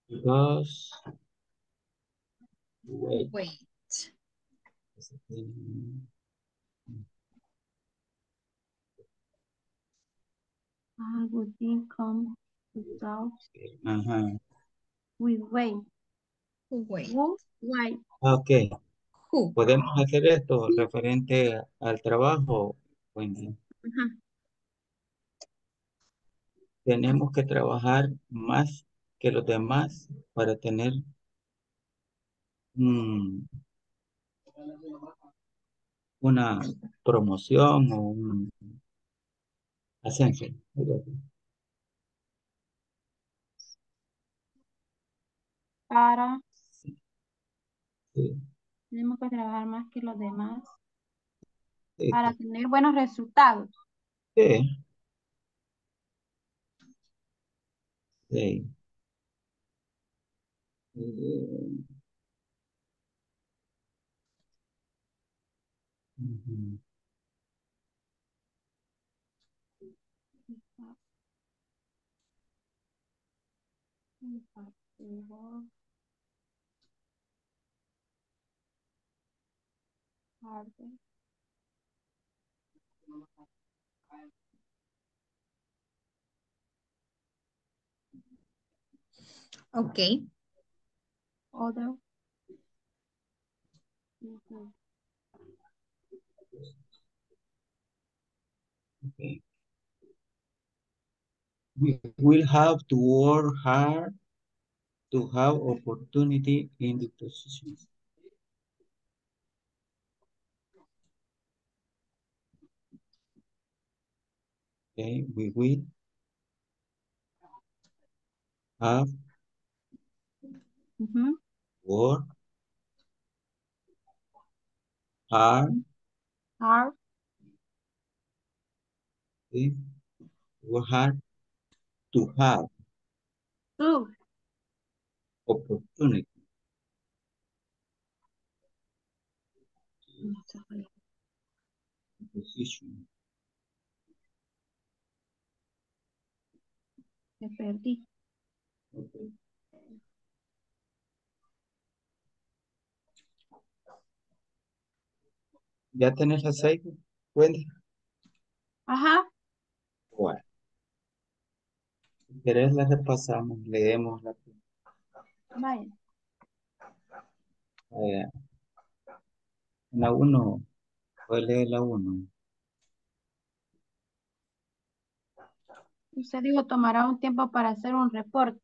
because wait. Wait. Ah, good thing come without Ajá. with wait. Wait. Who, why. Ok. Who. Podemos hacer esto referente al trabajo, Wendy. Ajá. Tenemos que trabajar más que los demás para tener mm, una promoción o un ascenso. Para, Sí, tenemos que trabajar más que los demás sí, para tener buenos resultados. sí. Sí. Harder. Okay. Other. Ujú. Okay. We will have to work hard to have opportunity in the position. Okay, we will have Ujú. work hard Hard. okay, work hard to have To. opportunity. Position. Perdí. Okay. ¿Ya tenés aceite, Wendy? Ajá. Bueno. Si querés la repasamos, leemos la Vaya. eh, la 1. Puede leer la 1. Usted dijo tomará un tiempo para hacer un reporte.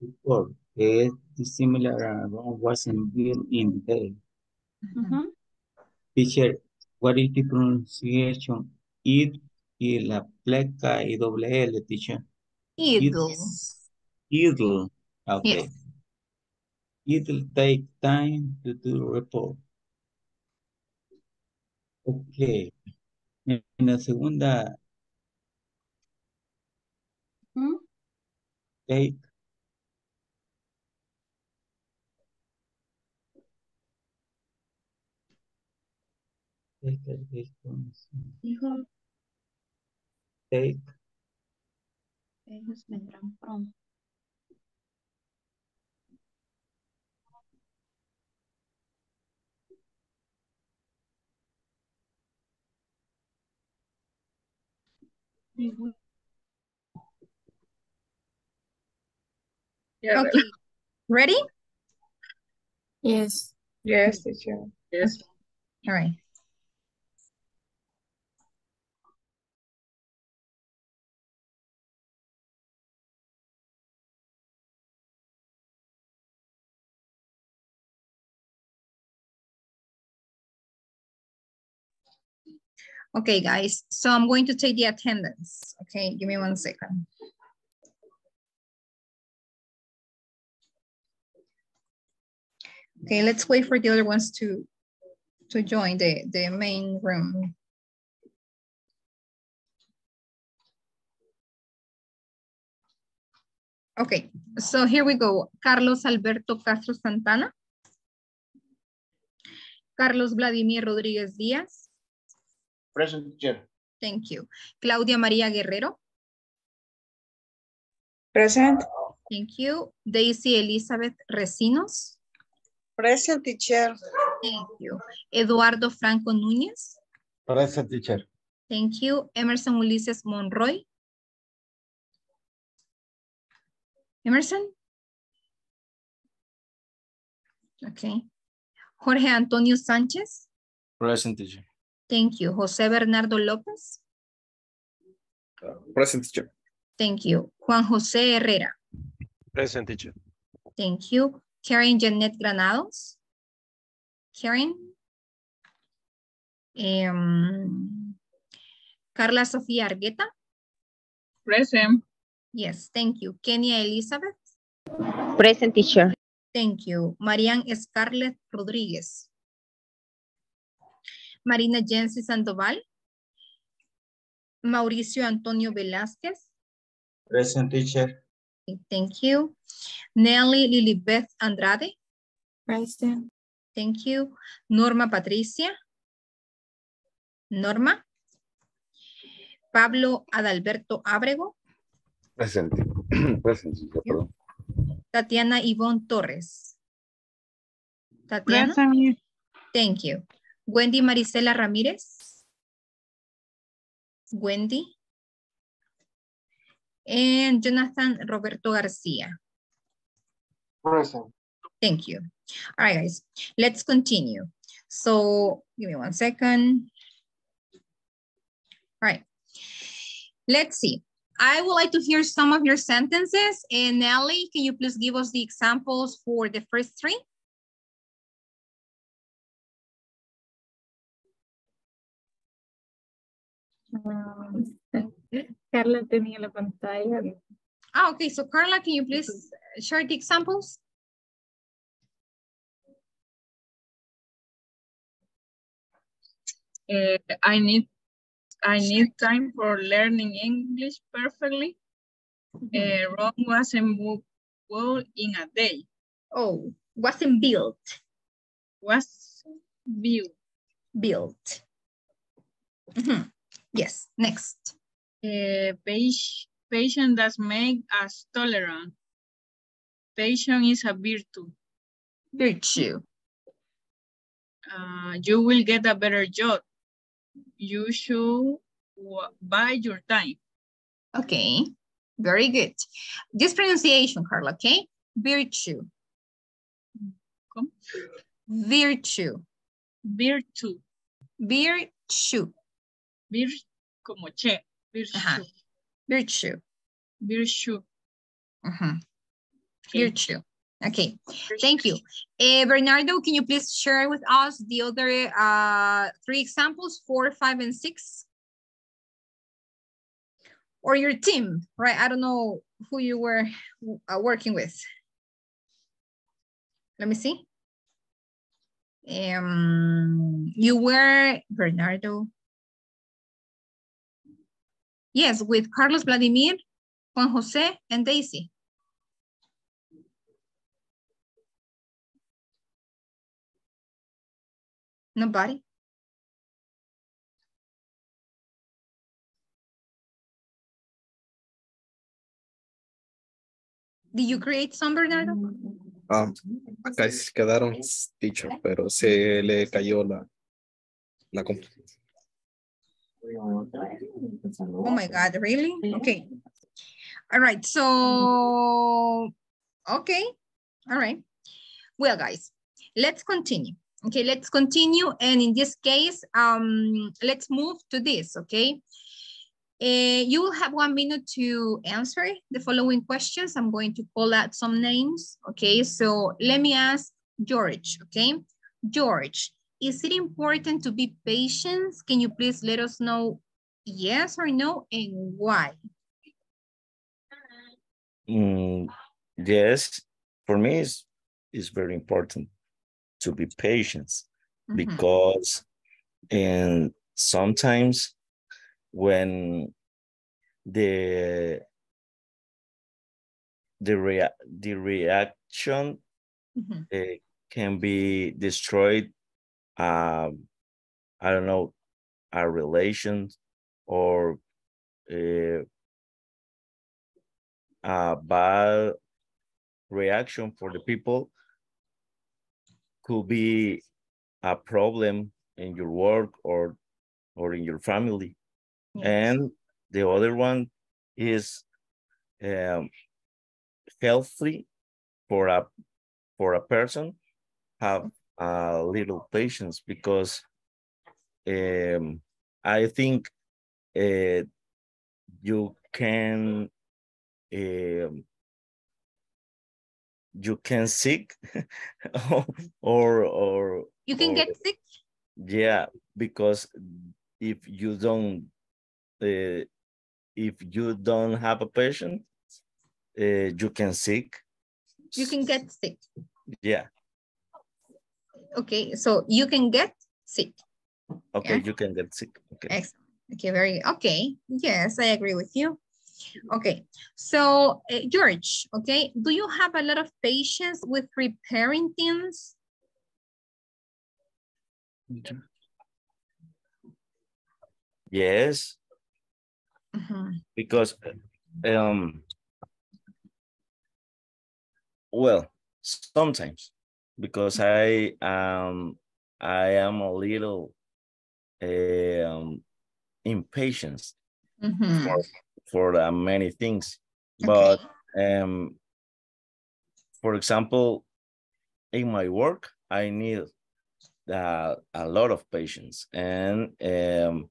Report is similar uh, wrong wasn't built in day. Ujú. Teacher, what is the pronunciation? It y la pleca y doble L, teacher. Idle. Idle. Okay. Yes. It'll take time to do report. Okay. En la segunda, take. Take el response. Dijo, Take. ellos vendrán pronto. Dijo, Yeah, Okay. Ready? Yes. Yes, teacher. Yes. All right. Okay, guys, so I'm going to take the attendance. Okay, give me one second. Okay, let's wait for the other ones to to join the, the main room. Okay, so here we go. Carlos Alberto Castro Santana. Carlos Vladimir Rodríguez Díaz. Present teacher. Thank you. Claudia María Guerrero. Present. Thank you. Daisy Elizabeth Recinos. Present teacher. Thank you. Eduardo Franco Núñez. Present teacher. Thank you. Emerson Ulises Monroy. Emerson. Okay. Jorge Antonio Sánchez. Present teacher. Thank you. José Bernardo López. Present teacher. Thank you. Juan José Herrera. Present teacher. Thank you. Karen Janet Granados. Karen. Em, Carla Sofía Argueta. Present. Yes, thank you. Kenia Elizabeth. Present teacher. Thank you. Marian Scarlett Rodríguez. Marina Jensi Sandoval. Mauricio Antonio Velázquez. Present teacher. Thank you. Nelly Lilibeth Andrade. Present. Thank you. Norma Patricia. Norma. Pablo Adalberto Ábrego. Present. Present, teacher, perdón. Tatiana Ivonne Torres. Tatiana. Present. Thank you. Wendy Marisela Ramírez. Wendy. And Jonathan Roberto Garcia. Present. Thank you. All right, guys, let's continue. So give me one second. All right. Let's see. I would like to hear some of your sentences. And Nelly, can you please give us the examples for the first three? Um, Carla tenía la pantalla. Ah, okay. So Carla, can you please share the examples? Uh, I need I need time for learning English perfectly. Uh, Rome wasn't bu- built in a day. Oh, wasn't built. Was built. Built. Mhm. Yes, next. Uh, page, patient does make us tolerant. Patience is a virtue. Virtue. Uh, you will get a better job. You should buy your time. Okay, very good. This pronunciation, Carla, okay? Virtue. ¿Cómo? Virtue. Virtue. Virtue. Vir como che. Virtue. Ajá. Virtue. Virtue. Mhm. Okay. Virtue. Okay, thank you. Eh, Bernardo, can you please share with us the other uh, three examples, four, five, and six? Or your team, right? I don't know who you were uh, working with. Let me see. Um, you were Bernardo. Yes, with Carlos Vladimir, Juan Jose, and Daisy. Nobody? Did you create some, Bernardo? Acá se quedaron teacher, pero se le cayó la, la computadora. Oh my God, really? Okay. All right, so, okay, all right. Well, guys, let's continue. Okay, let's continue. And in this case, um, let's move to this, okay? Uh, you will have one minute to answer the following questions. I'm going to call out some names, okay? So let me ask George, okay? George, is it important to be patient? Can you please let us know yes or no and why? Mm, yes, for me, it's, it's very important to be patient Mhm. because and sometimes when the the rea the reaction Mhm. uh, can be destroyed um i don't know our relations or uh, a bad reaction for the people could be a problem in your work or or in your family. And the other one is um, healthy for a for a person have a little patience because um, I think uh, you can um, you can sick or or You can or- get sick? yeah because if you don't uh, if you don't have a patient uh, you can sick You can get sick. yeah Okay, so you can get sick. okay Yeah. you can get sick okay Excellent. Okay, very, okay. Yes, I agree with you. Okay, so uh, George, okay, do you have a lot of patience with repairing things? yes Mhm. because um well sometimes because i um i am a little um impatient Mhm. for for uh, many things but um for example in my work i need uh, a lot of patience and um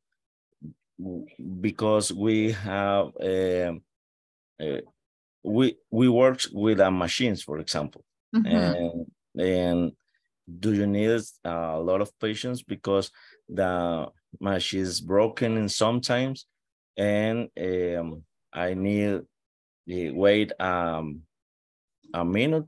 because we have um uh, we we work with uh, machines for example Mhm. and and do you need a lot of patience because the machine is broken and sometimes? And um i need to wait um a minute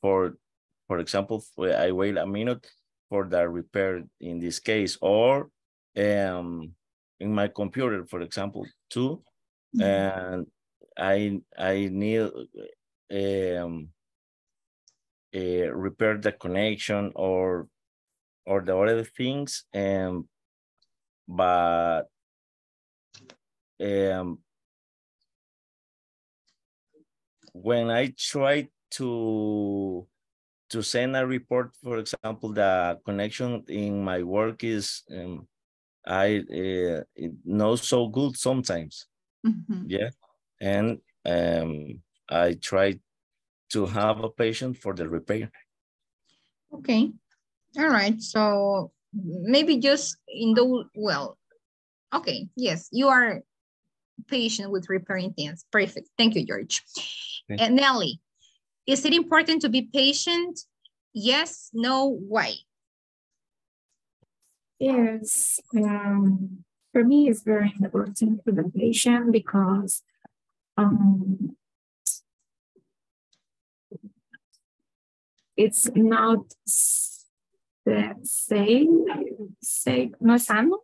for for example i wait a minute for the repair in this case. Or um in my computer for example too. And i i need um uh, repair the connection or or the other things and but um when i try to to send a report for example the connection in my work is um, I uh, not so good sometimes. Mhm. Yeah, and um, I try to have a patient for the repair. Okay. All right. So maybe just in the, well, okay. Yes, you are patient with repairing things. Perfect. Thank you, George. Okay. And Nelly, is it important to be patient? Yes, no, why? Yes, um, for me, it's very important for the patient because um, it's not s- the same, say, no sano.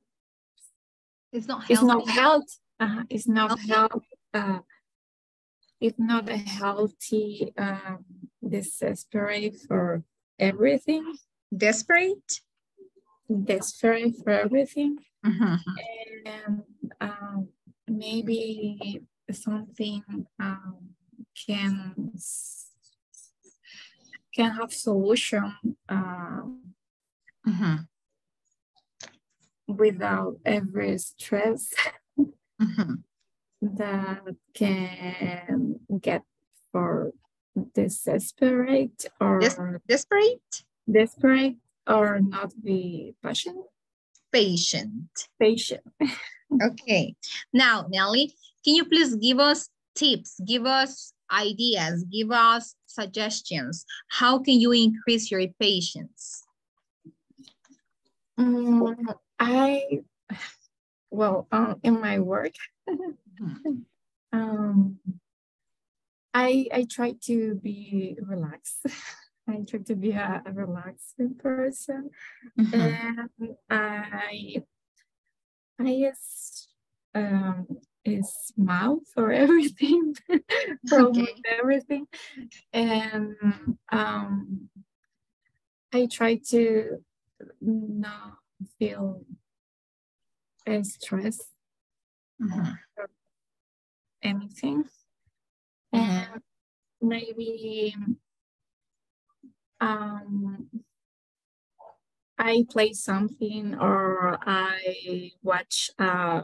It's not It's not healthy. health. Uh, it's not Healthy. health. Uh, it's not a healthy, um, desperate for everything. Desperate? Desperate for everything. Mhm. and um, maybe something um, can can have solution um, Mhm. without every stress Mhm. that can get for desperate or Des- desperate? desperate or not be patient Patient. patient Okay. Now, Nelly, can you please give us tips, give us ideas, give us suggestions? How can you increase your patience? Mm, I well um, in my work um I I try to be relaxed. I try to be a, a relaxed person Mhm. and I I is um is smile or everything almost Okay. everything and um I try to not feel stress Mhm. or anything Mhm. and maybe um I play something or I watch a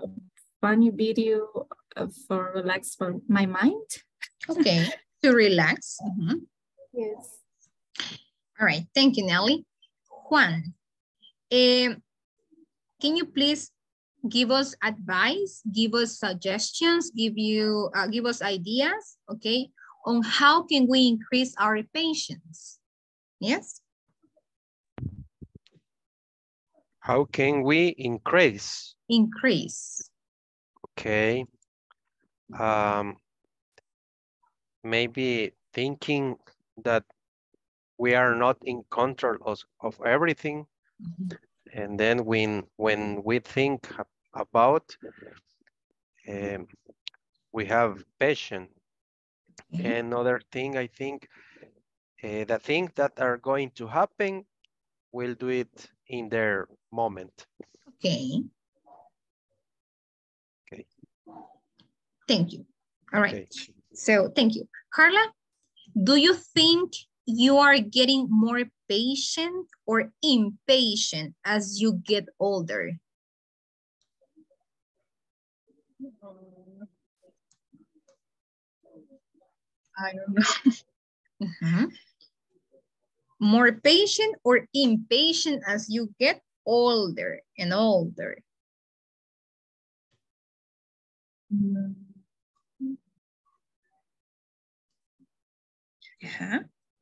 funny video uh, for relax for my mind. Okay. To relax. Mhm. Yes. All right. Thank you, Nelly. Juan, eh, can you please give us advice, give us suggestions, give you uh, give us ideas, okay, on how can we increase our patience? Yes. How can we increase? Increase. Okay. Um, maybe thinking that we are not in control of, of everything. And then when, when we think about, um, we have patience. Another thing, I think, uh, the things that are going to happen, we'll do it in their moment. Okay. Thank you. All right. Okay. So thank you. Carla, do you think you are getting more patient or impatient as you get older? I don't know. Mhm. More patient or impatient as you get older and older? Yeah.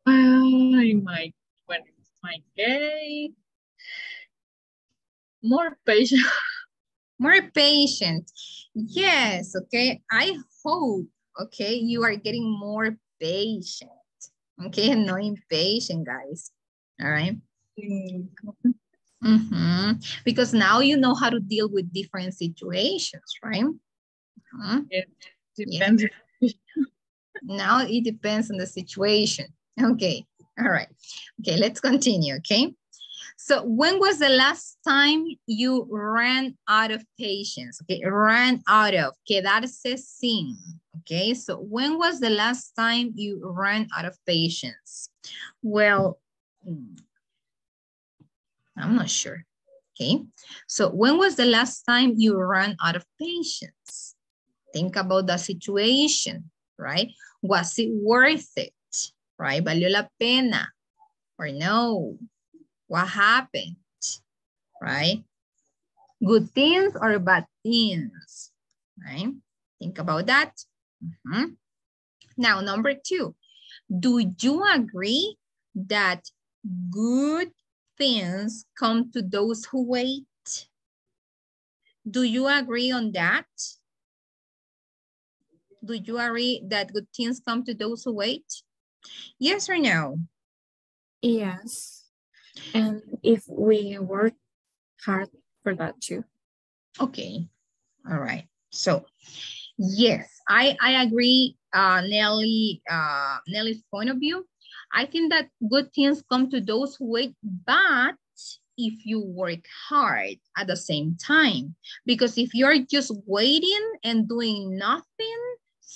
Uh, in my when my day, more patient. More patient. Yes, okay. I hope, okay, you are getting more patient. Okay, no impatient, guys. All right. Mhm. Because now you know how to deal with different situations, right? Mhm. It Yeah. Now it depends on the situation. Okay, all right. Okay, let's continue, okay? So when was the last time you ran out of patience? Okay, ran out of, quedarse sin. Okay, so when was the last time you ran out of patience? Well, hmm, I'm not sure. Okay, so when was the last time you ran out of patience? Think about the situation, right? Was it worth it, right? ¿Valió la pena or no? What happened, right? Good things or bad things, right? Think about that. Mm -hmm. Now, number two, do you agree that good things come to those who wait? Do you agree on that? Do you agree that good things come to those who wait? Yes or no? Yes. And if we work hard for that too. Okay. All right. So yes, I, I agree uh, Nelly, uh, Nelly's point of view. I think that good things come to those who wait, but if you work hard at the same time, because if you're just waiting and doing nothing,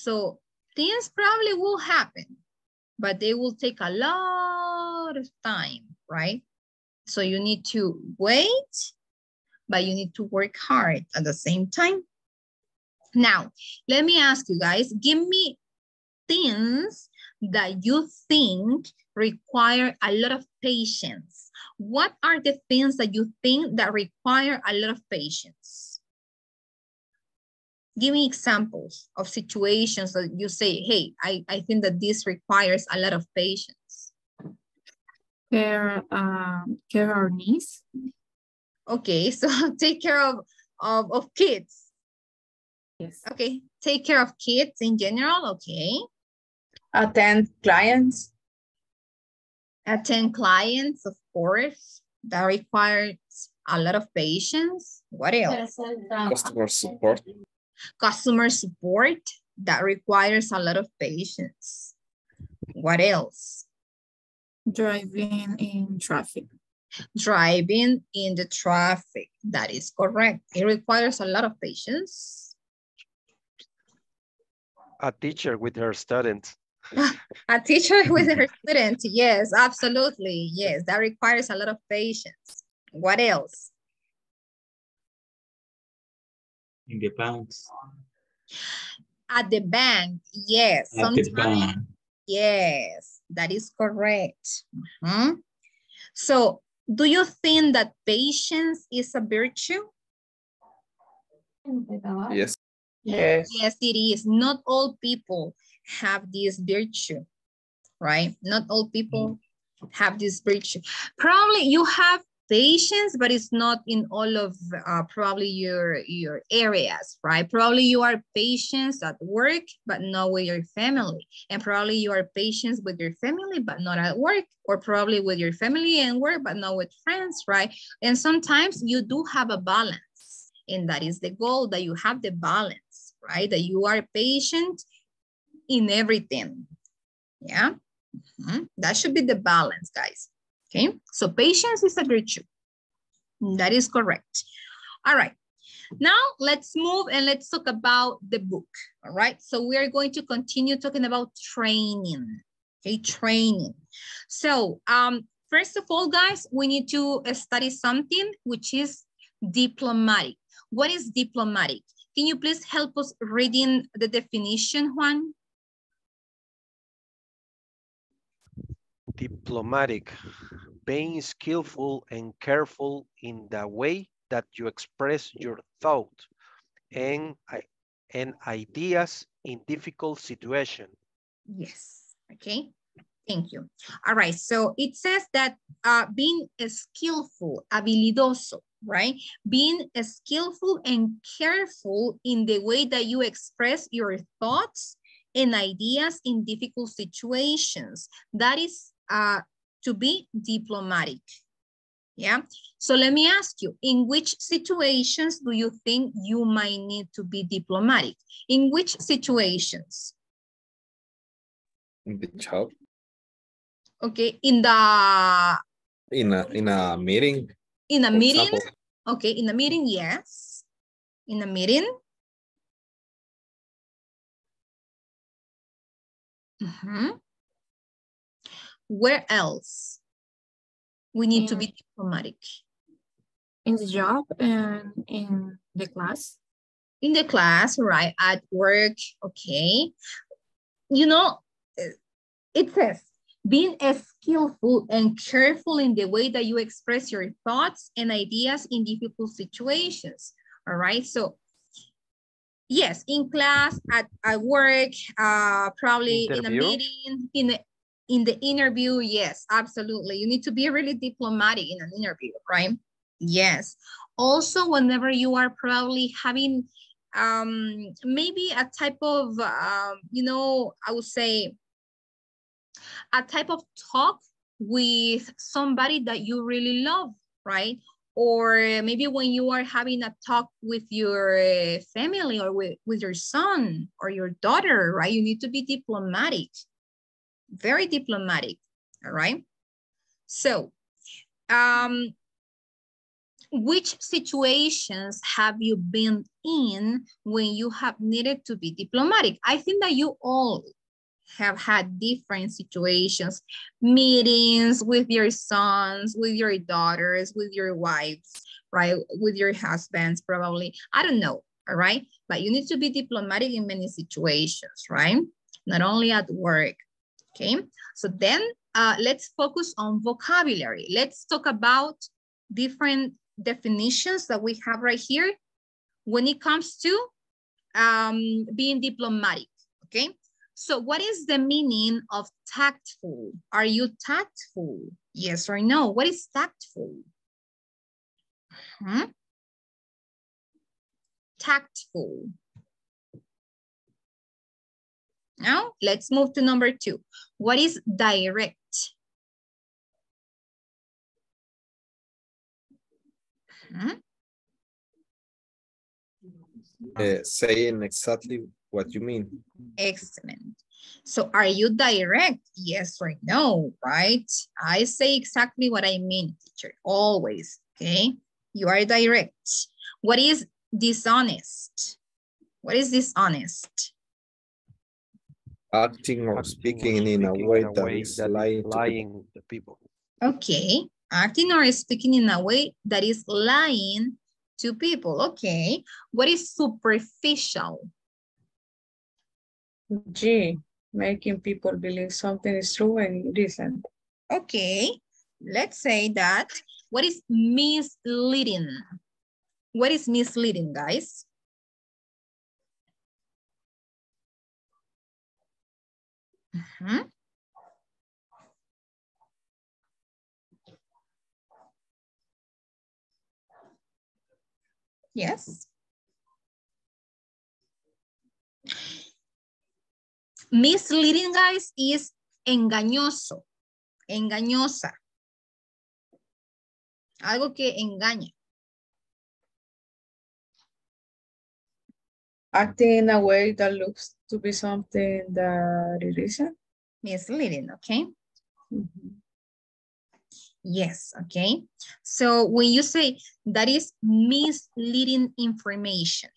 so things probably will happen, but they will take a lot of time, right? So you need to wait, but you need to work hard at the same time. Now, let me ask you guys, give me things that you think require a lot of patience. What are the things that you think that require a lot of patience? Give me examples of situations that you say, hey, I, I think that this requires a lot of patience. Care, um, care our needs. Okay, so take care of, of, of kids. Yes. Okay, take care of kids in general, okay attend clients? Attend clients, of course. That requires a lot of patience. What else? Customer support. Customer support. That requires a lot of patience. What else? Driving in traffic. Driving in the traffic. That is correct. It requires a lot of patience. A teacher with her students. a teacher with her students. Yes, absolutely. Yes, that requires a lot of patience. What else? In the banks. At the bank, yes. At Sometimes, the bank. Yes, that is correct. Mm -hmm. So, do you think that patience is a virtue? Yes. Yes. Yes, it is. Not all people have this virtue, right? Not all people have this virtue. Probably you have patience, but it's not in all of uh, probably your, your areas, right? Probably you are patient at work, but not with your family. And probably you are patient with your family, but not at work, or probably with your family and work, but not with friends, right? And sometimes you do have a balance. And that is the goal, that you have the balance, right? That you are patient in everything. Yeah, mm -hmm. that should be the balance, guys. Okay, so patience is a virtue. That is correct. All right, now let's move and let's talk about the book. All right, so we are going to continue talking about training. Okay, training. So um, first of all, guys, we need to study something which is diplomatic. What is diplomatic? Can you please help us reading the definition, Juan? Diplomatic, being skillful and careful in the way that you express your thought and, and ideas in difficult situation. Yes, okay, thank you. All right, so it says that uh, being skillful, habilidoso, right? Being skillful and careful in the way that you express your thoughts and ideas in difficult situations. That is uh, to be diplomatic. Yeah. So let me ask you, in which situations do you think you might need to be diplomatic? In which situations? In the job. Okay. In the... In a, in a meeting. In a meeting? Example. Okay. In a meeting, yes. In a meeting. Mm -hmm. Where else? We need to be diplomatic. In the job and in the class. In the class, right? At work, okay. You know, it says, being skillful and careful in the way that you express your thoughts and ideas in difficult situations. All right. So yes, in class, at, at work, uh, probably in a meeting, in the in the interview, yes, absolutely. You need to be really diplomatic in an interview, right? Yes. Also, whenever you are probably having um maybe a type of um, you know, I would say a type of talk with somebody that you really love, right? Or maybe when you are having a talk with your family or with, with your son or your daughter, right? You need to be diplomatic, very diplomatic, all right? So, um, which situations have you been in when you have needed to be diplomatic? I think that you all have had different situations, meetings with your sons, with your daughters, with your wives, right? With your husbands, probably. I don't know, all right? But you need to be diplomatic in many situations, right? Not only at work, okay? So then uh, let's focus on vocabulary. Let's talk about different definitions that we have right here when it comes to um, being diplomatic, okay? So what is the meaning of tactful? Are you tactful? Yes or no? What is tactful? Huh? Tactful. Now, let's move to number two. What is direct? Huh? Uh, saying exactly what you mean. Excellent. So are you direct? Yes or no, right? I say exactly what I mean, teacher, always, okay? You are direct. What is dishonest? What is dishonest? Acting or speaking in a way that is that is lying to people. lying to people. Okay, acting or speaking in a way that is lying to people, okay. What is superficial? G, making people believe something is true and it isn't. Okay, let's say that. What is misleading? What is misleading, guys? Yes. Misleading, guys, is engañoso, engañosa. Algo que engaña. Acting in a way that looks to be something that it isn't. Misleading, okay? Yes, okay. So when you say that is misleading information,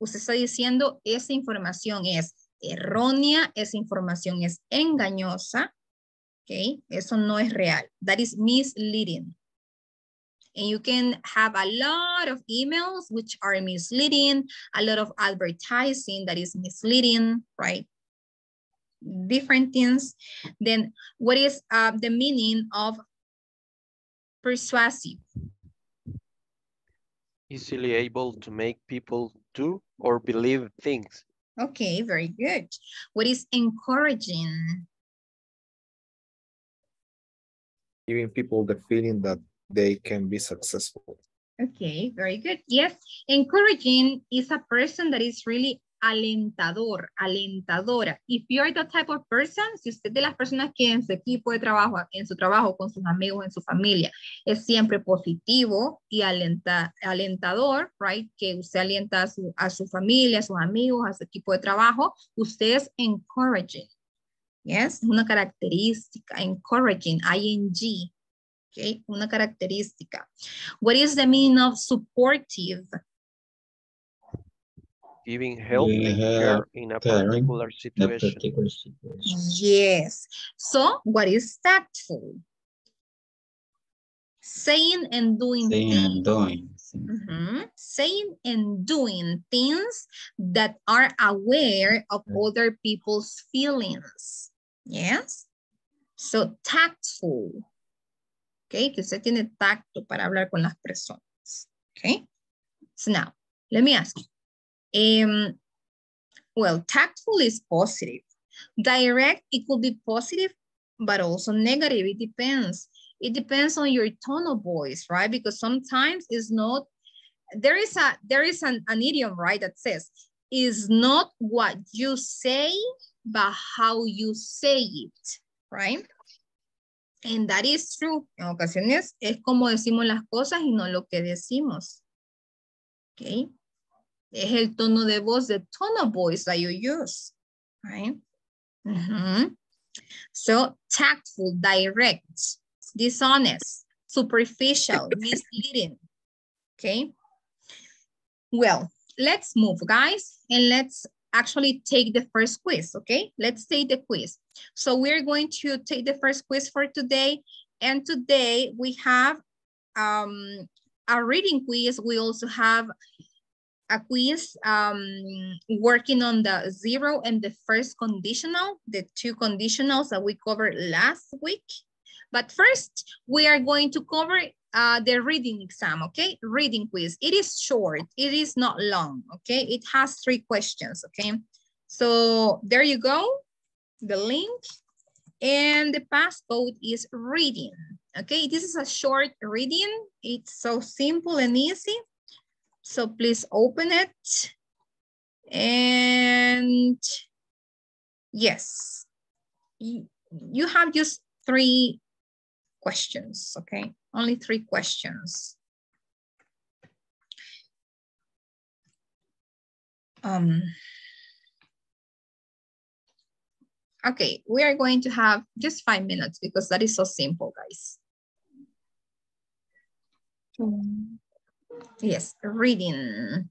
usted está diciendo esa información es errónea, esa información es engañosa, okay? Eso no es real. That is misleading. And you can have a lot of emails which are misleading, a lot of advertising that is misleading, right? Different things. Then what is uh, the meaning of persuasive? Easily able to make people do or believe things. Okay, very good. What is encouraging? Giving people the feeling that they can be successful. Okay, very good. Yes, encouraging is a person that is really alentador, alentadora. If you're the type of person, si usted de las personas que en su equipo de trabajo, en su trabajo, con sus amigos, en su familia, es siempre positivo y alenta, alentador, right? Que usted alienta a su, a su familia, a sus amigos, a su equipo de trabajo, usted es encouraging. Yes, una característica, encouraging, ing. Okay, una característica. What is the meaning of supportive? Giving help Yeah, and care in a caring, particular in a situation. particular situation. Yes. So what is tactful? Saying and doing Saying things. and doing. Mhm. Saying and doing things that are aware of other people's feelings. Yes. So tactful. Okay, que usted tiene tacto para hablar con las personas. Okay. So now, let me ask you. Um, well, tactful is positive. Direct, it could be positive, but also negative. It depends. It depends on your tone of voice, right? Because sometimes it's not, there is a there is an, an idiom, right, that says, is not what you say, but how you say it, right? And that is true. En ocasiones es como decimos las cosas y no lo que decimos. Okay. Es el tono de voz, the tone of voice that you use, right? So tactful, direct, dishonest, superficial, misleading. Okay. Well, let's move, guys, and let's actually take the first quiz, okay? Let's take the quiz. So we're going to take the first quiz for today. And today we have um, a reading quiz. We also have a quiz um, working on the zero and the first conditional, the two conditionals that we covered last week. But first, we are going to cover uh, the reading exam, okay? Reading quiz. It is short. It is not long, okay? It has three questions, okay? So there you go, the link. And the passcode is reading, okay? This is a short reading. It's so simple and easy. So please open it. And yes, you you have just three questions, okay? Only three questions. Um, okay, we are going to have just five minutes because that is so simple, guys. Yes, reading.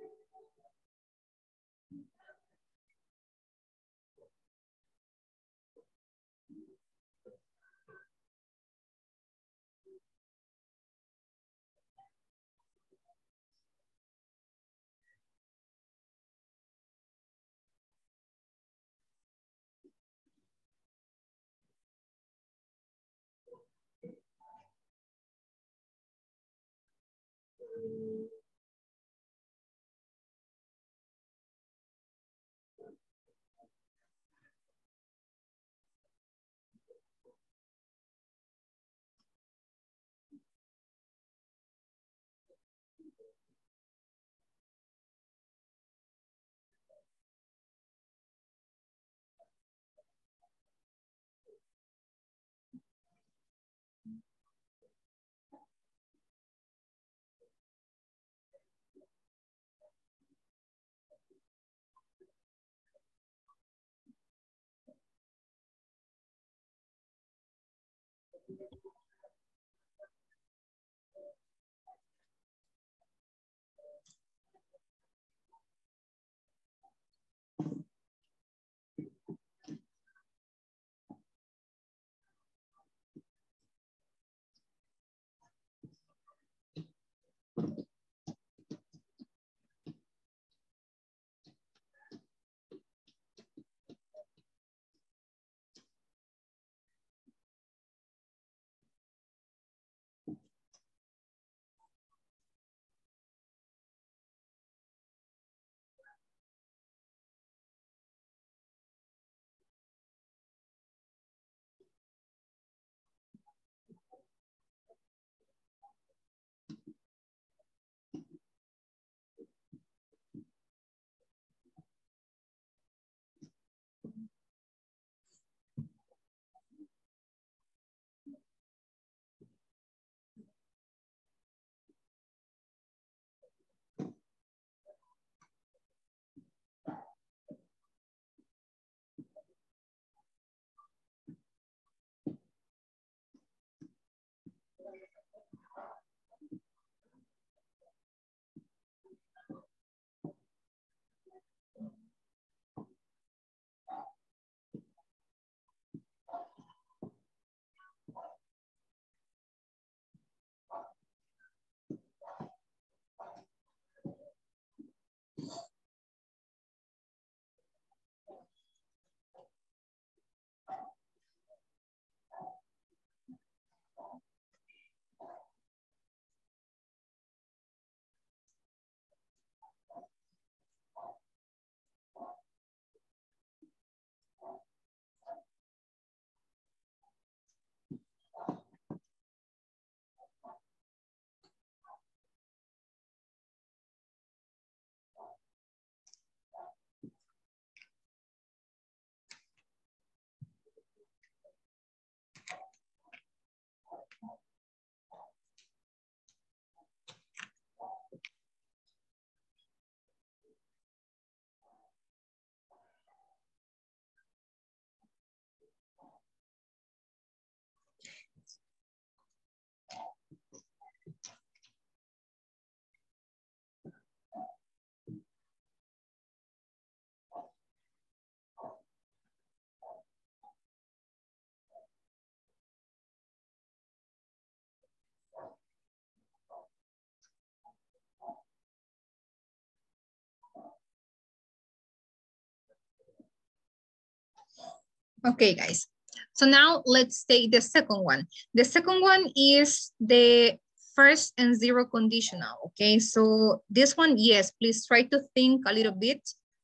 Okay, guys. So now let's take the second one. The second one is the first and zero conditional, okay? So this one, yes, please try to think a little bit,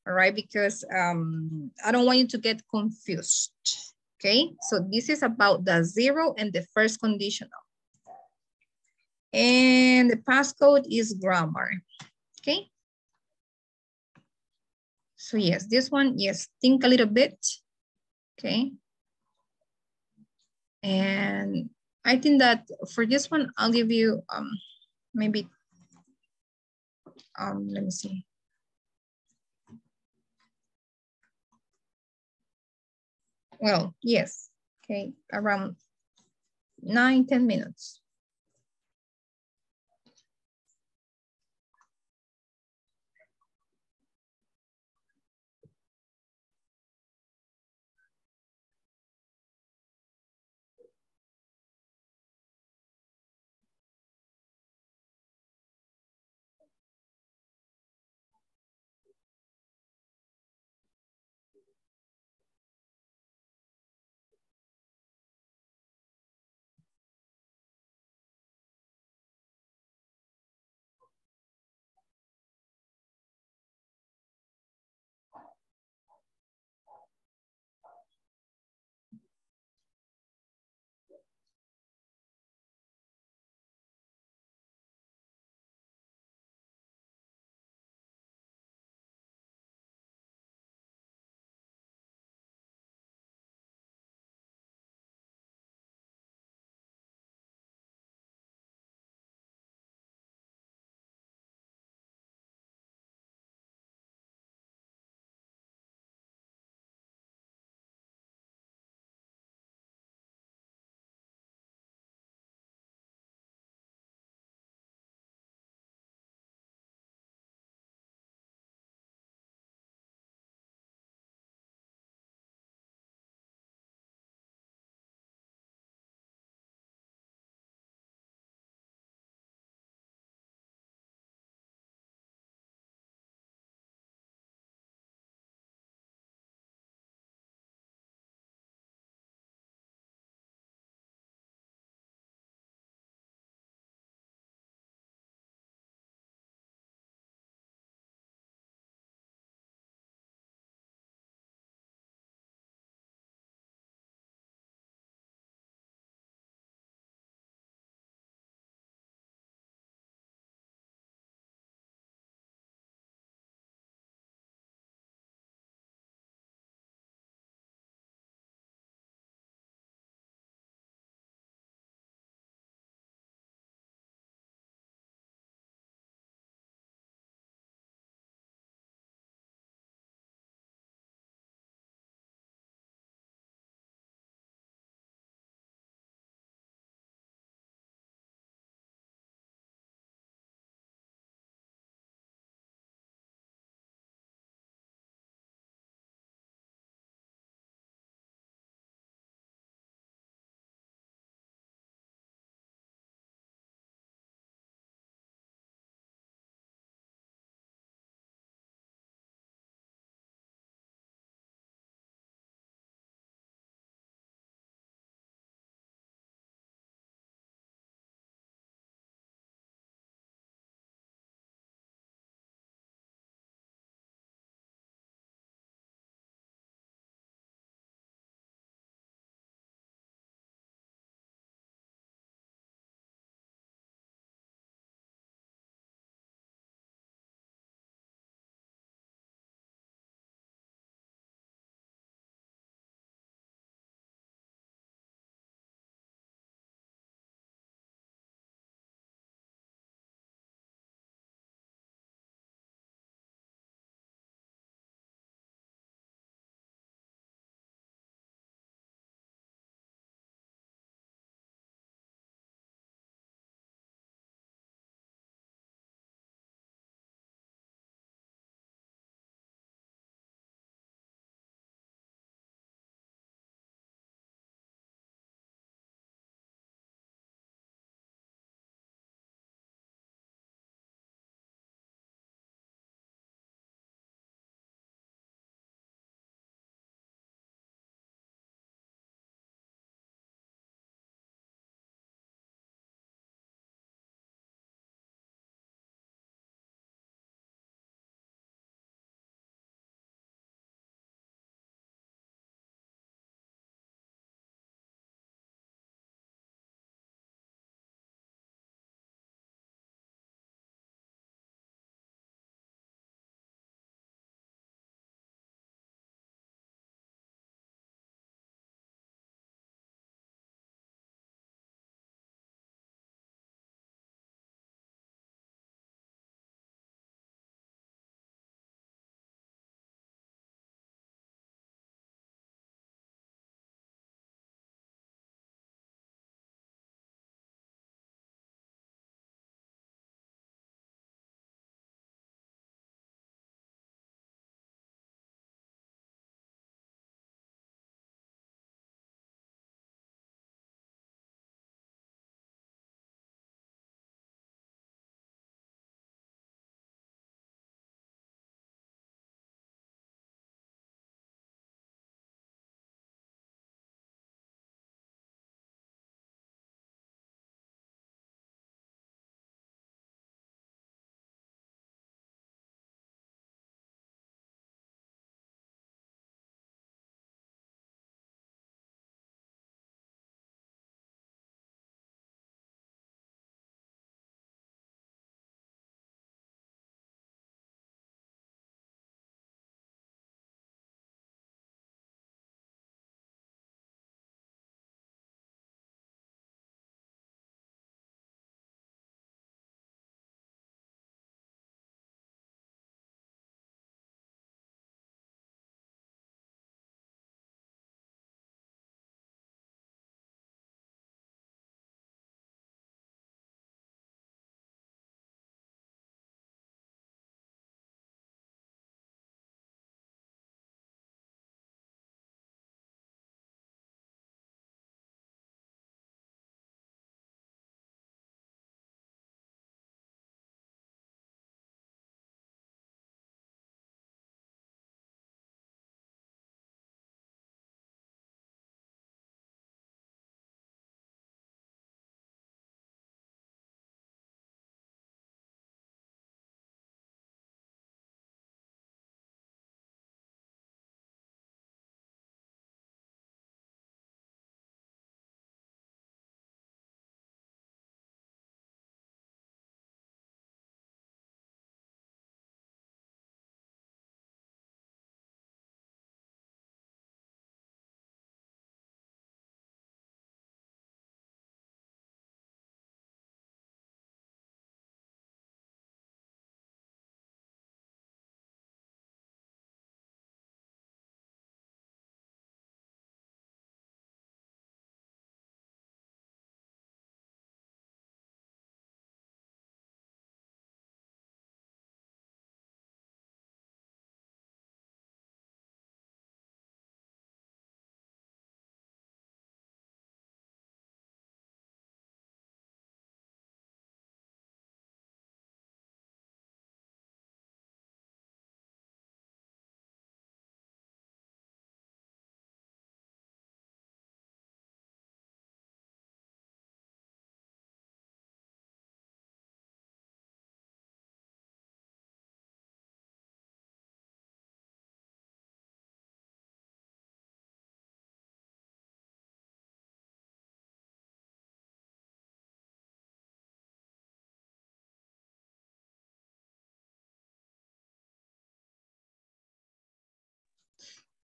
all right? Because um, I don't want you to get confused, okay? So this is about the zero and the first conditional. And the passcode is grammar, okay? So yes, this one, yes, think a little bit, okay? And I think that for this one, I'll give you um, maybe, um, let me see. Well, yes, okay, around nine, 10 minutes.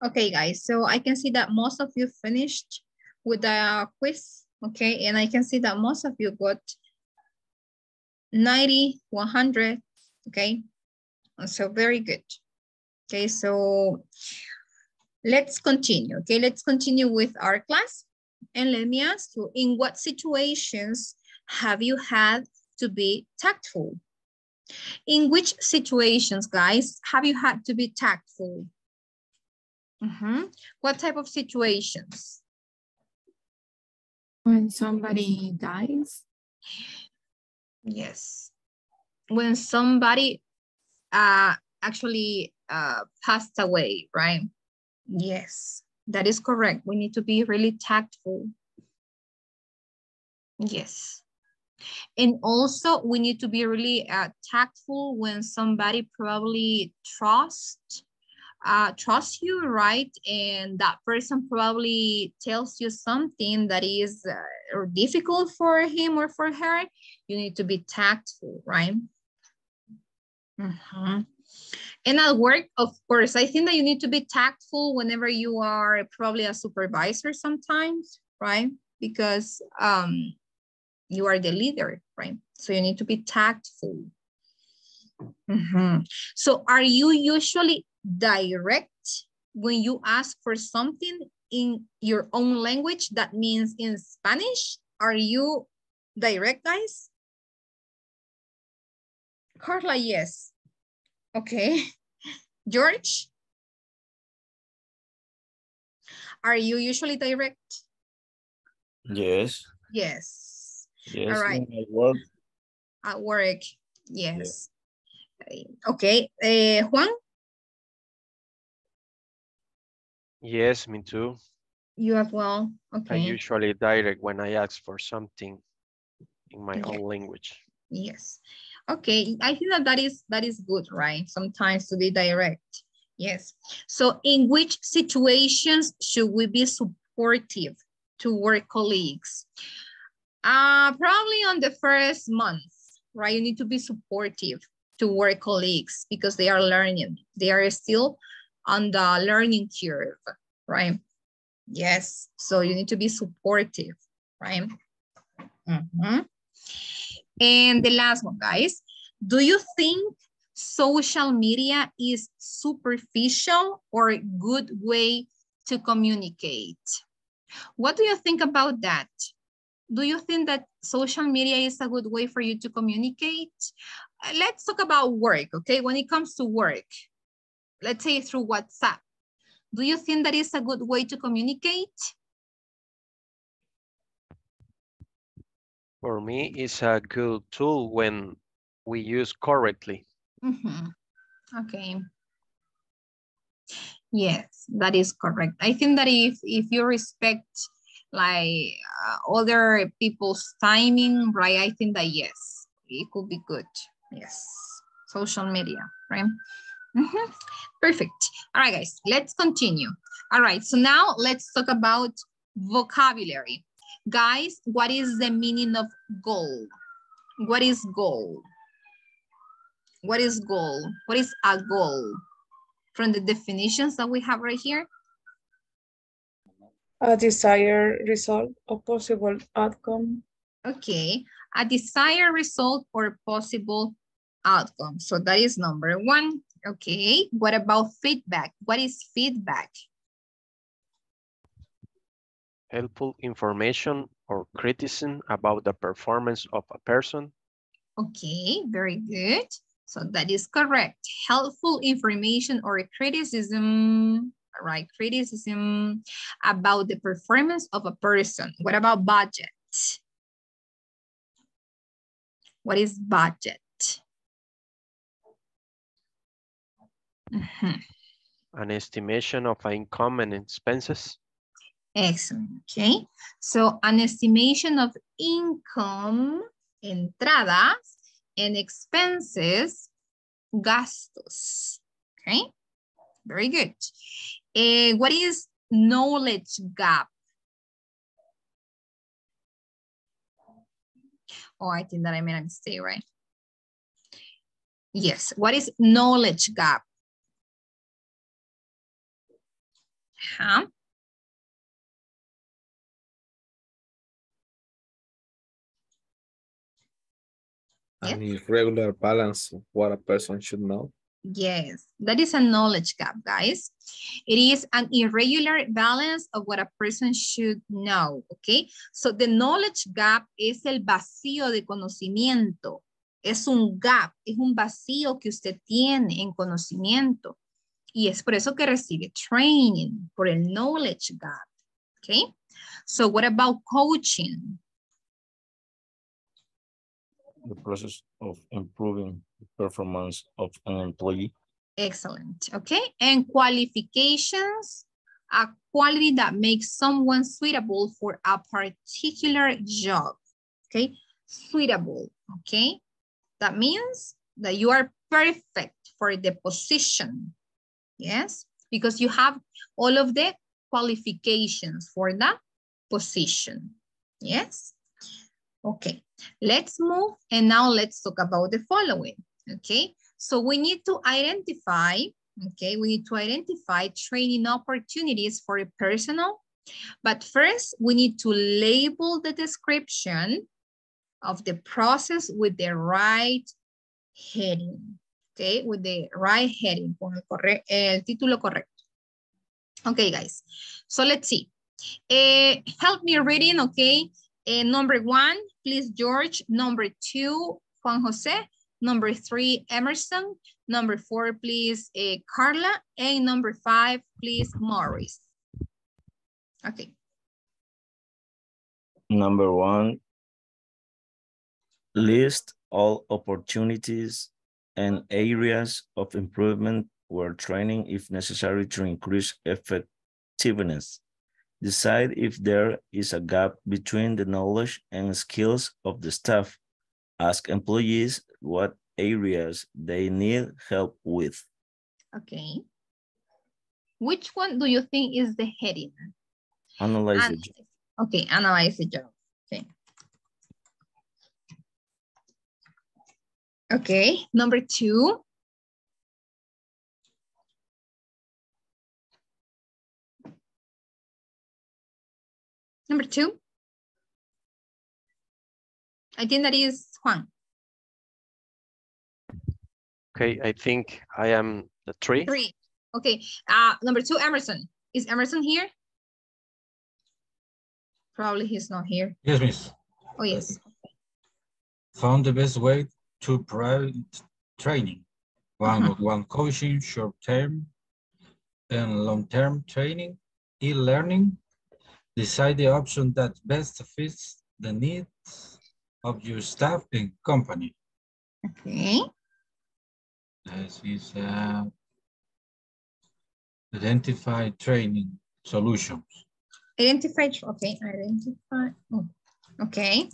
Okay, guys, so I can see that most of you finished with the quiz, okay? And I can see that most of you got 90, 100, okay? So very good. Okay, so let's continue, okay? Let's continue with our class. And let me ask you, in what situations have you had to be tactful? In which situations, guys, have you had to be tactful? Mm -hmm. What type of situations? When somebody dies. Yes. When somebody uh, actually uh, passed away, right? Yes, that is correct. We need to be really tactful. Yes. And also we need to be really uh, tactful when somebody probably trusts uh, trust you, right? And that person probably tells you something that is uh, difficult for him or for her, you need to be tactful, right? Mm -hmm. And at work, of course, I think that you need to be tactful whenever you are probably a supervisor sometimes, right? Because um, you are the leader, right? So you need to be tactful. Mm -hmm. So are you usually direct when you ask for something in your own language, that means in Spanish. Are you direct, guys? Carla, yes. Okay. George? Are you usually direct? Yes. Yes. Yes. All right. At work. At work, yes. Yeah. Okay. Uh, Juan? Yes, me too. You as well? Okay. I usually direct when I ask for something in my Yeah. own language. Yes. Okay, I think that that is, that is good, right? Sometimes to be direct. Yes. So in which situations should we be supportive to work colleagues? Uh, probably on the first month, right? You need to be supportive to work colleagues because they are learning. They are still on the learning curve, right? Yes, so you need to be supportive, right? Mm -hmm. And the last one, guys, do you think social media is superficial or a good way to communicate? What do you think about that? Do you think that social media is a good way for you to communicate? Uh, let's talk about work, okay? When it comes to work, let's say through WhatsApp, do you think that is a good way to communicate? For me, it's a good tool when we use correctly. Mm -hmm. Okay. Yes, that is correct. I think that if, if you respect like uh, other people's timing, right? I think that yes, it could be good. Yes, social media, right? Mm -hmm. Perfect. All right, guys, let's continue. All right, so now let's talk about vocabulary. Guys, what is the meaning of goal? What is goal? What is goal? What is a goal? From the definitions that we have right here. A desired result, a possible outcome. Okay, a desired result or possible outcome. So that is number one. Okay, what about feedback? What is feedback? Helpful information or criticism about the performance of a person. Okay, very good. So that is correct. Helpful information or criticism, right? Criticism about the performance of a person. What about budget? What is budget? An estimation of income and expenses. Excellent, okay. So an estimation of income, entradas, and expenses, gastos, okay? Very good. Uh, what is knowledge gap? Oh, I think that I made a mistake, right? Yes, what is knowledge gap? Huh? An irregular balance of what a person should know. Yes, that is a knowledge gap, guys. It is an irregular balance of what a person should know, okay? So the knowledge gap es el vacío de conocimiento. Es un gap, es un vacío que usted tiene en conocimiento. Y es por eso que recibe training, por el knowledge gap, okay? So what about coaching? The process of improving the performance of an employee. Excellent, okay? And qualifications, a quality that makes someone suitable for a particular job, okay? Suitable, okay? That means that you are perfect for the position, yes? Because you have all of the qualifications for that position, yes? Okay, let's move and now let's talk about the following, okay? So we need to identify, okay, we need to identify training opportunities for a personal, but first we need to label the description of the process with the right heading, okay, with the right heading, con el, corre el título correcto. Okay, guys, so let's see. Uh, help me reading, okay? Uh, number one, please, George. Number two, Juan Jose. Number three, Emerson. Number four, please, uh, Carla. And number five, please, Morris. Okay. Number one, list all opportunities and areas of improvement where training if necessary to increase effectiveness. Decide if there is a gap between the knowledge and skills of the staff. Ask employees what areas they need help with. Okay. Which one do you think is the heading? Analyze An- it. Okay, analyze the job. Okay. Okay, number two. Number two. I think that is Juan. Okay, I think I am the three. Three. Okay, uh, number two, Emerson. Is Emerson here? Probably he's not here. Yes, miss. Oh, yes. Found the best way to provide training. One on one coaching, short term and long term training, e learning. Decide the option that best fits the needs of your staff and company. Okay. This is uh, identify training solutions. Identify, okay, identify, oh, okay.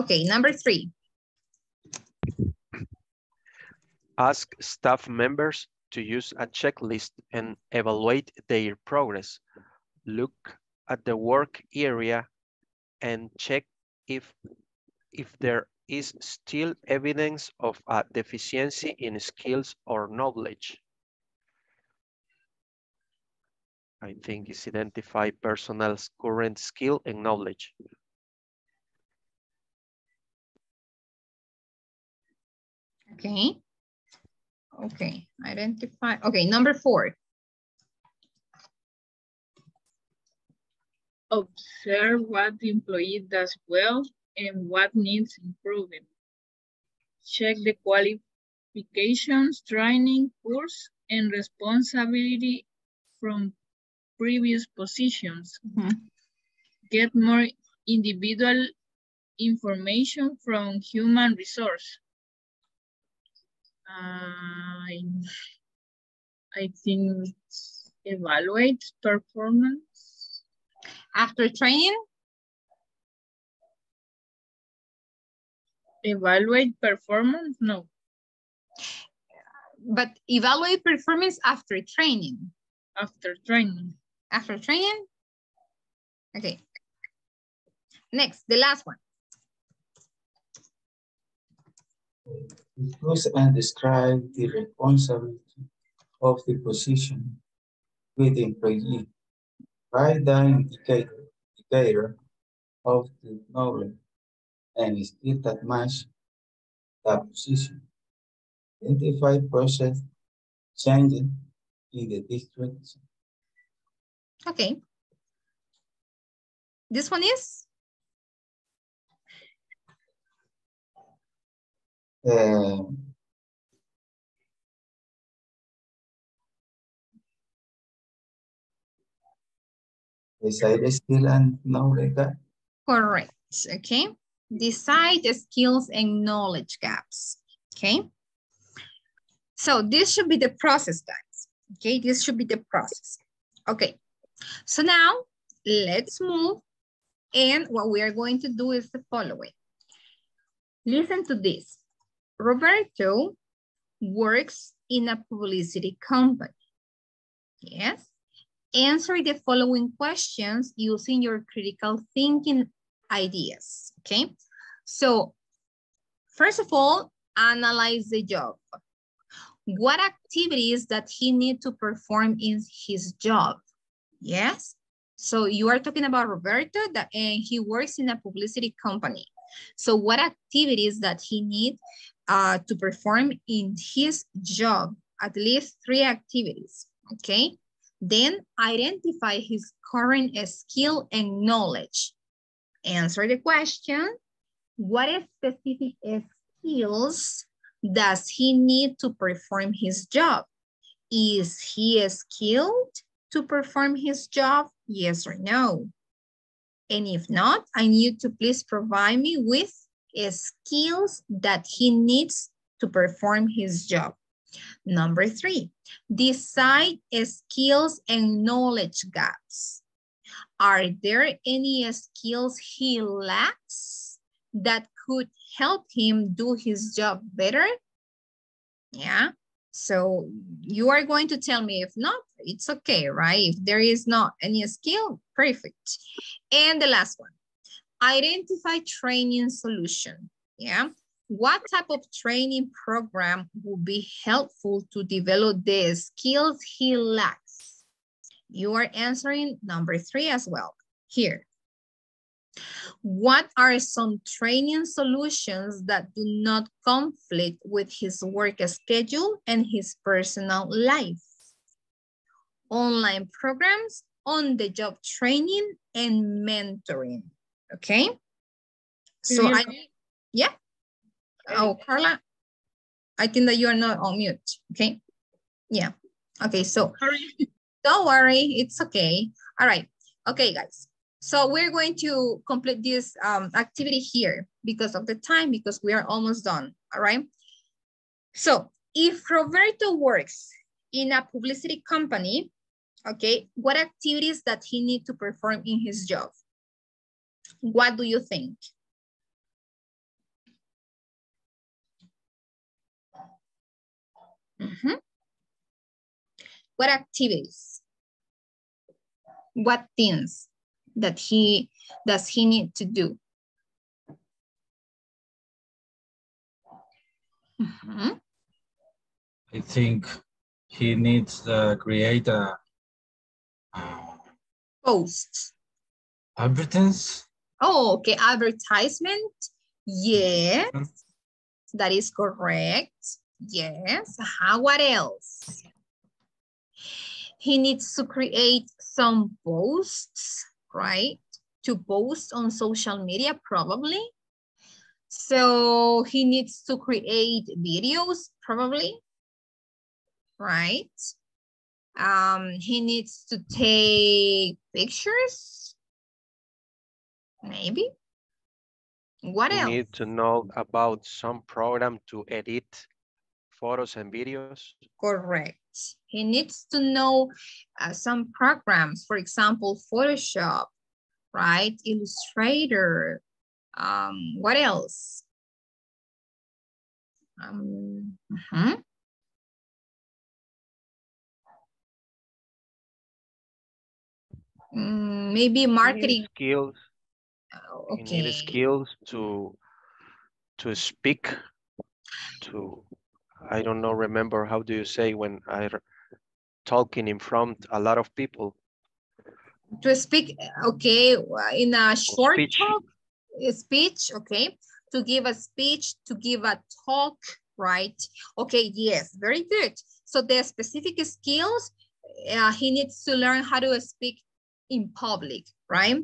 Okay, number three. Ask staff members to use a checklist and evaluate their progress. Look at the work area and check if, if there is still evidence of a deficiency in skills or knowledge. I think it's identify personnel's current skill and knowledge. Okay. Okay, identify, okay, number four. Observe what the employee does well and what needs improving. Check the qualifications, training, course, and responsibility from previous positions. Mm-hmm. Get more individual information from human resource. I, I think evaluate performance. After training? Evaluate performance? No. But evaluate performance after training. After training. After training? Okay. Next, the last one. Discuss and describe the responsibility of the position with the employee. Write the indicator, indicator of the knowledge and skill that match that position. Identify process changing in the district. Okay. This one is? Uh, decide the skill and knowledge gap. Correct, okay. Decide the skills and knowledge gaps, okay. So this should be the process, guys. Okay, this should be the process. Okay, so now let's move. And what we are going to do is the following. Listen to this. Roberto works in a publicity company. Yes. Answer the following questions using your critical thinking ideas. Okay. So first of all, analyze the job. What activities that he need to perform in his job? Yes. So you are talking about Roberto that and he works in a publicity company. So what activities that he need uh, to perform in his job? At least three activities, okay? Then identify his current skill and knowledge. Answer the question, what specific skills does he need to perform his job? Is he skilled to perform his job? Yes or no? And if not, I need to please provide me with skills that he needs to perform his job. Number three, decide skills and knowledge gaps. Are there any skills he lacks that could help him do his job better? Yeah, so you are going to tell me if not, it's okay, right? If there is not any skill, perfect. And the last one, identify training solution, yeah? What type of training program would be helpful to develop the skills he lacks? You are answering number three as well, here. What are some training solutions that do not conflict with his work schedule and his personal life? Online programs, on-the-job training, and mentoring, okay? So I, yeah. Oh, Carla, I think that you are not on mute, okay? Yeah, okay, so don't worry, it's okay. All right, okay, guys. So we're going to complete this um, activity here because of the time, because we are almost done, all right? So if Roberto works in a publicity company, okay, what activities that he need to perform in his job? What do you think? Mm -hmm. What activities? What things? that he does he need to do? Mm -hmm. I think he needs to create a post. Advertise? Oh, okay. Advertisement. Yes. That is correct. Yes. How, what else? He needs to create some posts right? To post on social media, probably. So he needs to create videos, probably, right? Um, he needs to take pictures, maybe. What you else? need to know about some program to edit photos and videos. Correct. He needs to know uh, some programs, for example, Photoshop, right? Illustrator. Um, what else? Um, uh -huh. Mm, maybe marketing skills. Oh, You need skills to to speak to I don't know remember how do you say when I talking in front a lot of people. To speak, okay, in a short speech. talk, a speech, okay. To give a speech, to give a talk, right? Okay, yes, very good. So the specific skills, uh, he needs to learn how to speak in public, right?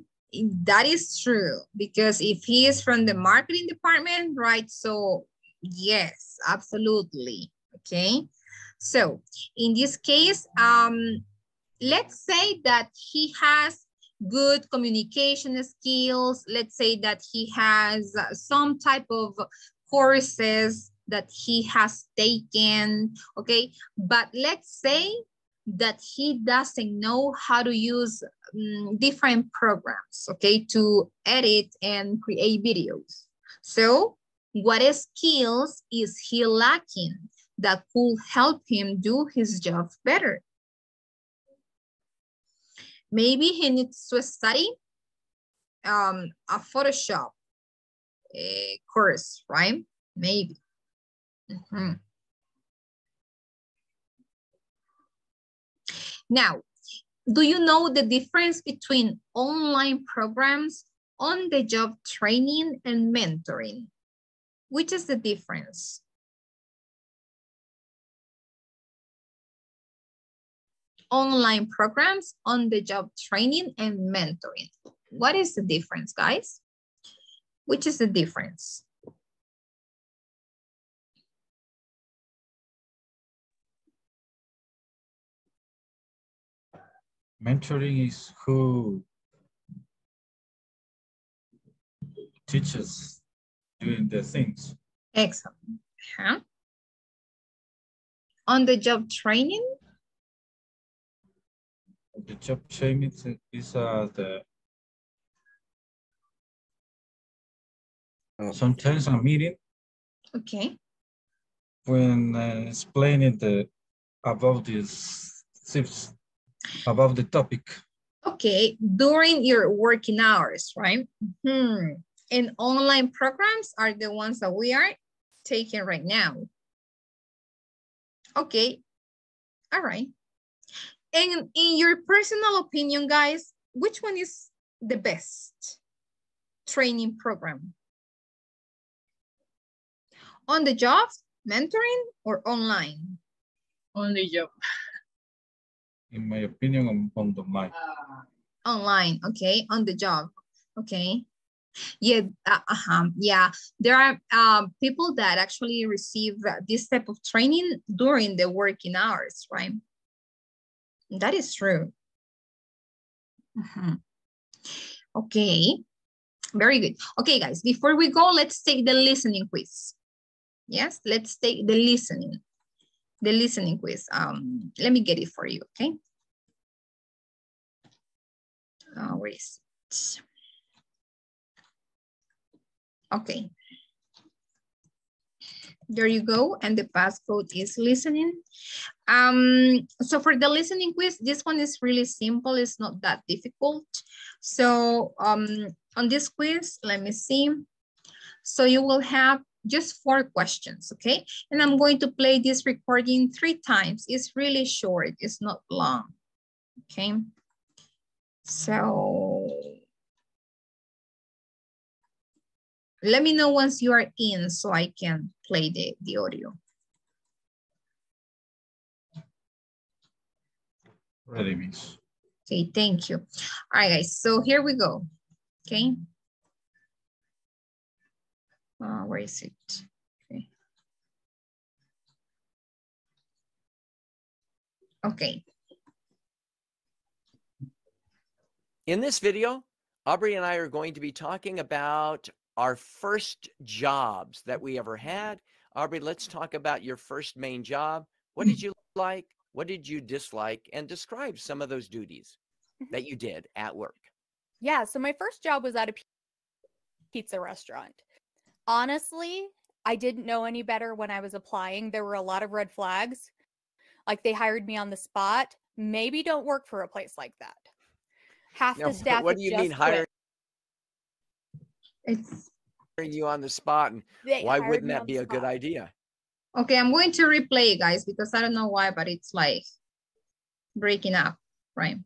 That is true because if he is from the marketing department, right? So yes, absolutely, okay? So in this case, um, let's say that he has good communication skills. Let's say that he has some type of courses that he has taken, okay? But let's say that he doesn't know how to use um, different programs, okay, to edit and create videos. So what skills is he lacking that could help him do his job better? Maybe he needs to study um, a Photoshop uh, course, right? Maybe. Mhm. Now, do you know the difference between online programs, on-the-job training, and mentoring? Which is the difference? Online programs, on-the-job training, and mentoring. What is the difference, guys? Which is the difference? Mentoring is who teaches doing the things. Excellent. Huh? On the job training? The job training is, is uh, the sometimes a meeting Okay. when uh, explaining the about this tips about the topic. Okay, during your working hours, right? Mhm. And online programs are the ones that we are taking right now. Okay, all right. And in your personal opinion, guys, which one is the best training program? On the job, mentoring, or online? On the job. In my opinion, on, on the mic. Online, okay, on the job, okay. Yeah, uh, uh-huh, yeah. There are um, people that actually receive uh, this type of training during the working hours, right? That is true. Mhm. Okay, very good. Okay, guys, before we go, let's take the listening quiz. Yes, let's take the listening, the listening quiz. Um, let me get it for you, okay? Uh, where is it? Okay. There you go, and the passcode is listening. Um, so for the listening quiz, this one is really simple. It's not that difficult. So um, on this quiz, let me see. So you will have just four questions, okay? And I'm going to play this recording three times. It's really short, it's not long, okay? So let me know once you are in so I can play the, the audio. Ready, miss. Okay, thank you. All right, guys, so here we go, okay? Uh, where is it? Okay. Okay. In this video, Aubrey and I are going to be talking about our first jobs that we ever had. Aubrey, let's talk about your first main job. What did you like? What did you dislike? And describe some of those duties that you did at work. Yeah, so my first job was at a pizza restaurant. Honestly, I didn't know any better when I was applying. There were a lot of red flags. Like they hired me on the spot. Maybe don't work for a place like that. Half Now, the staff. what do you just mean quit. hiring It's you on the spot? And why wouldn't that be the a good idea? Okay, I'm going to replay, guys, because I don't know why, but it's like breaking up, right?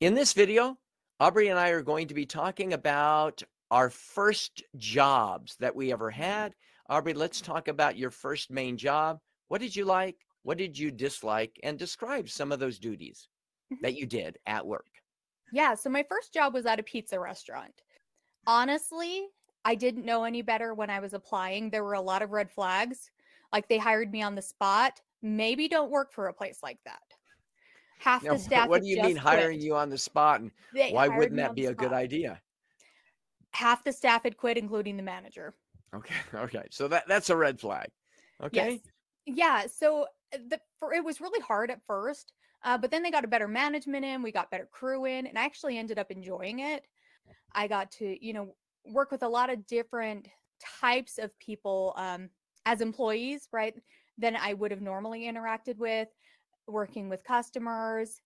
In this video, Aubrey and I are going to be talking about our first jobs that we ever mm-hmm. had. Aubrey, let's talk about your first main job. What did you like? What did you dislike? And describe some of those duties that mm-hmm. you did at work. Yeah, so my first job was at a pizza restaurant. Honestly, I didn't know any better when I was applying. There were a lot of red flags. Like they hired me on the spot. Maybe don't work for a place like that. Half Now, the staff. what do you mean hiring quit. you on the spot? And They why wouldn't that be a good idea? Half the staff had quit, including the manager. Okay, okay. So that that's a red flag. Okay. Yes. Yeah. So uh, the for it was really hard at first, uh, but then they got a better management in. We got better crew in, and I actually ended up enjoying it. I got to you know work with a lot of different types of people um, as employees, right? Than I would have normally interacted with, working with customers.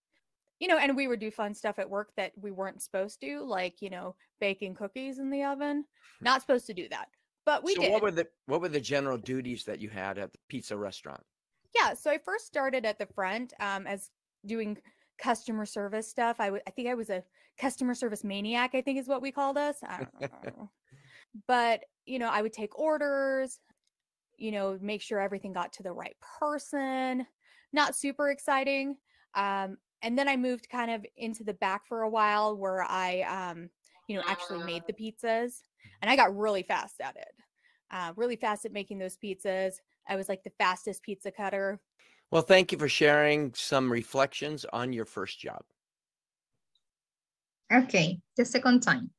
You know, and we would do fun stuff at work that we weren't supposed to, like you know, baking cookies in the oven. Not supposed to do that, but we so did. what were the what were the general duties that you had at the pizza restaurant? Yeah, so I first started at the front um, as doing customer service stuff. I I think I was a customer service maniac. I think is what we called us. I don't know. but you know, I would take orders. You know, make sure everything got to the right person. Not super exciting. Um, and then I moved kind of into the back for a while, where I, um, you know, actually made the pizzas, and I got really fast at it. Uh, really fast at making those pizzas. I was like the fastest pizza cutter. Well, thank you for sharing some reflections on your first job. Okay, the second time.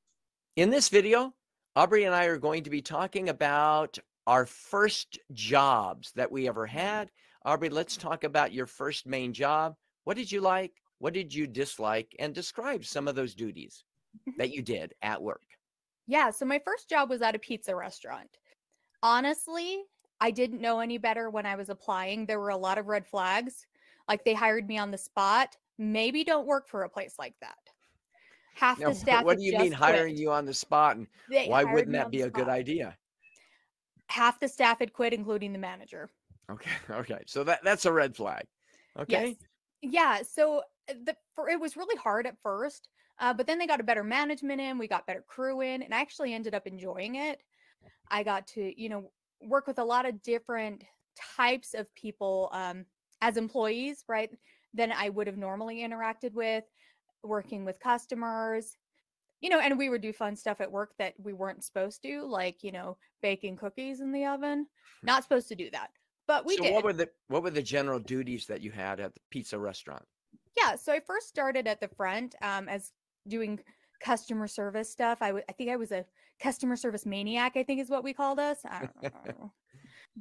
In this video, Aubrey and I are going to be talking about our first jobs that we ever had. Aubrey, let's talk about your first main job. What did you like? What did you dislike? And describe some of those duties that you did at work. Yeah, so my first job was at a pizza restaurant. Honestly, I didn't know any better when I was applying. There were a lot of red flags. Like they hired me on the spot. Maybe don't work for a place like that. Half Now, the staff. what do you mean hiring quit. you on the spot? And They why wouldn't that be a good idea? Half the staff had quit, including the manager. Okay, okay. So that that's a red flag. Okay. Yes. Yeah. So uh, the for it was really hard at first, uh, but then they got a better management in. We got better crew in, and I actually ended up enjoying it. I got to you know work with a lot of different types of people um, as employees, right? Than I would have normally interacted with, working with customers. You know, and we would do fun stuff at work that we weren't supposed to, like you know, baking cookies in the oven. Not supposed to do that, but we so did. what were the what were the general duties that you had at the pizza restaurant? Yeah, so I first started at the front um, as doing customer service stuff. I think I was a customer service maniac. I think is what we called us. I don't know.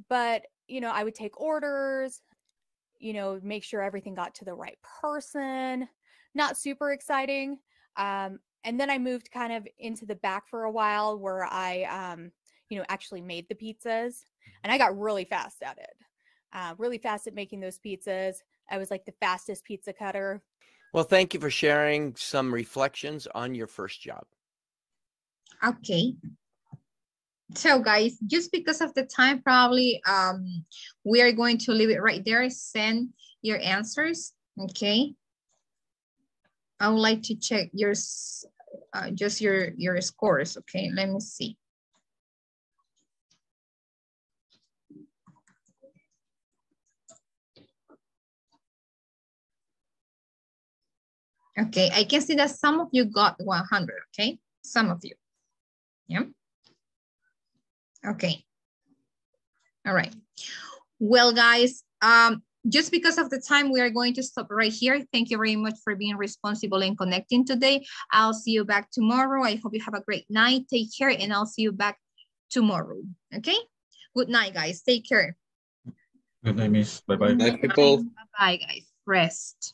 but you know, I would take orders. You know, make sure everything got to the right person. Not super exciting. Um, and then I moved kind of into the back for a while, where I, um, you know, actually made the pizzas, and I got really fast at it. Uh, really fast at making those pizzas. I was like the fastest pizza cutter. Well, thank you for sharing some reflections on your first job. Okay. So guys, just because of the time, probably um, we are going to leave it right there. Send your answers, okay? I would like to check your, uh, just your, your scores, okay? Let me see. Okay, I can see that some of you got 100, okay? Some of you, yeah? Okay. All right. Well, guys, um, just because of the time, we are going to stop right here. Thank you very much for being responsible and connecting today. I'll see you back tomorrow. I hope you have a great night. Take care, and I'll see you back tomorrow. Okay? Good night, guys. Take care. Good night, miss. Bye-bye. Bye-bye, guys. Rest.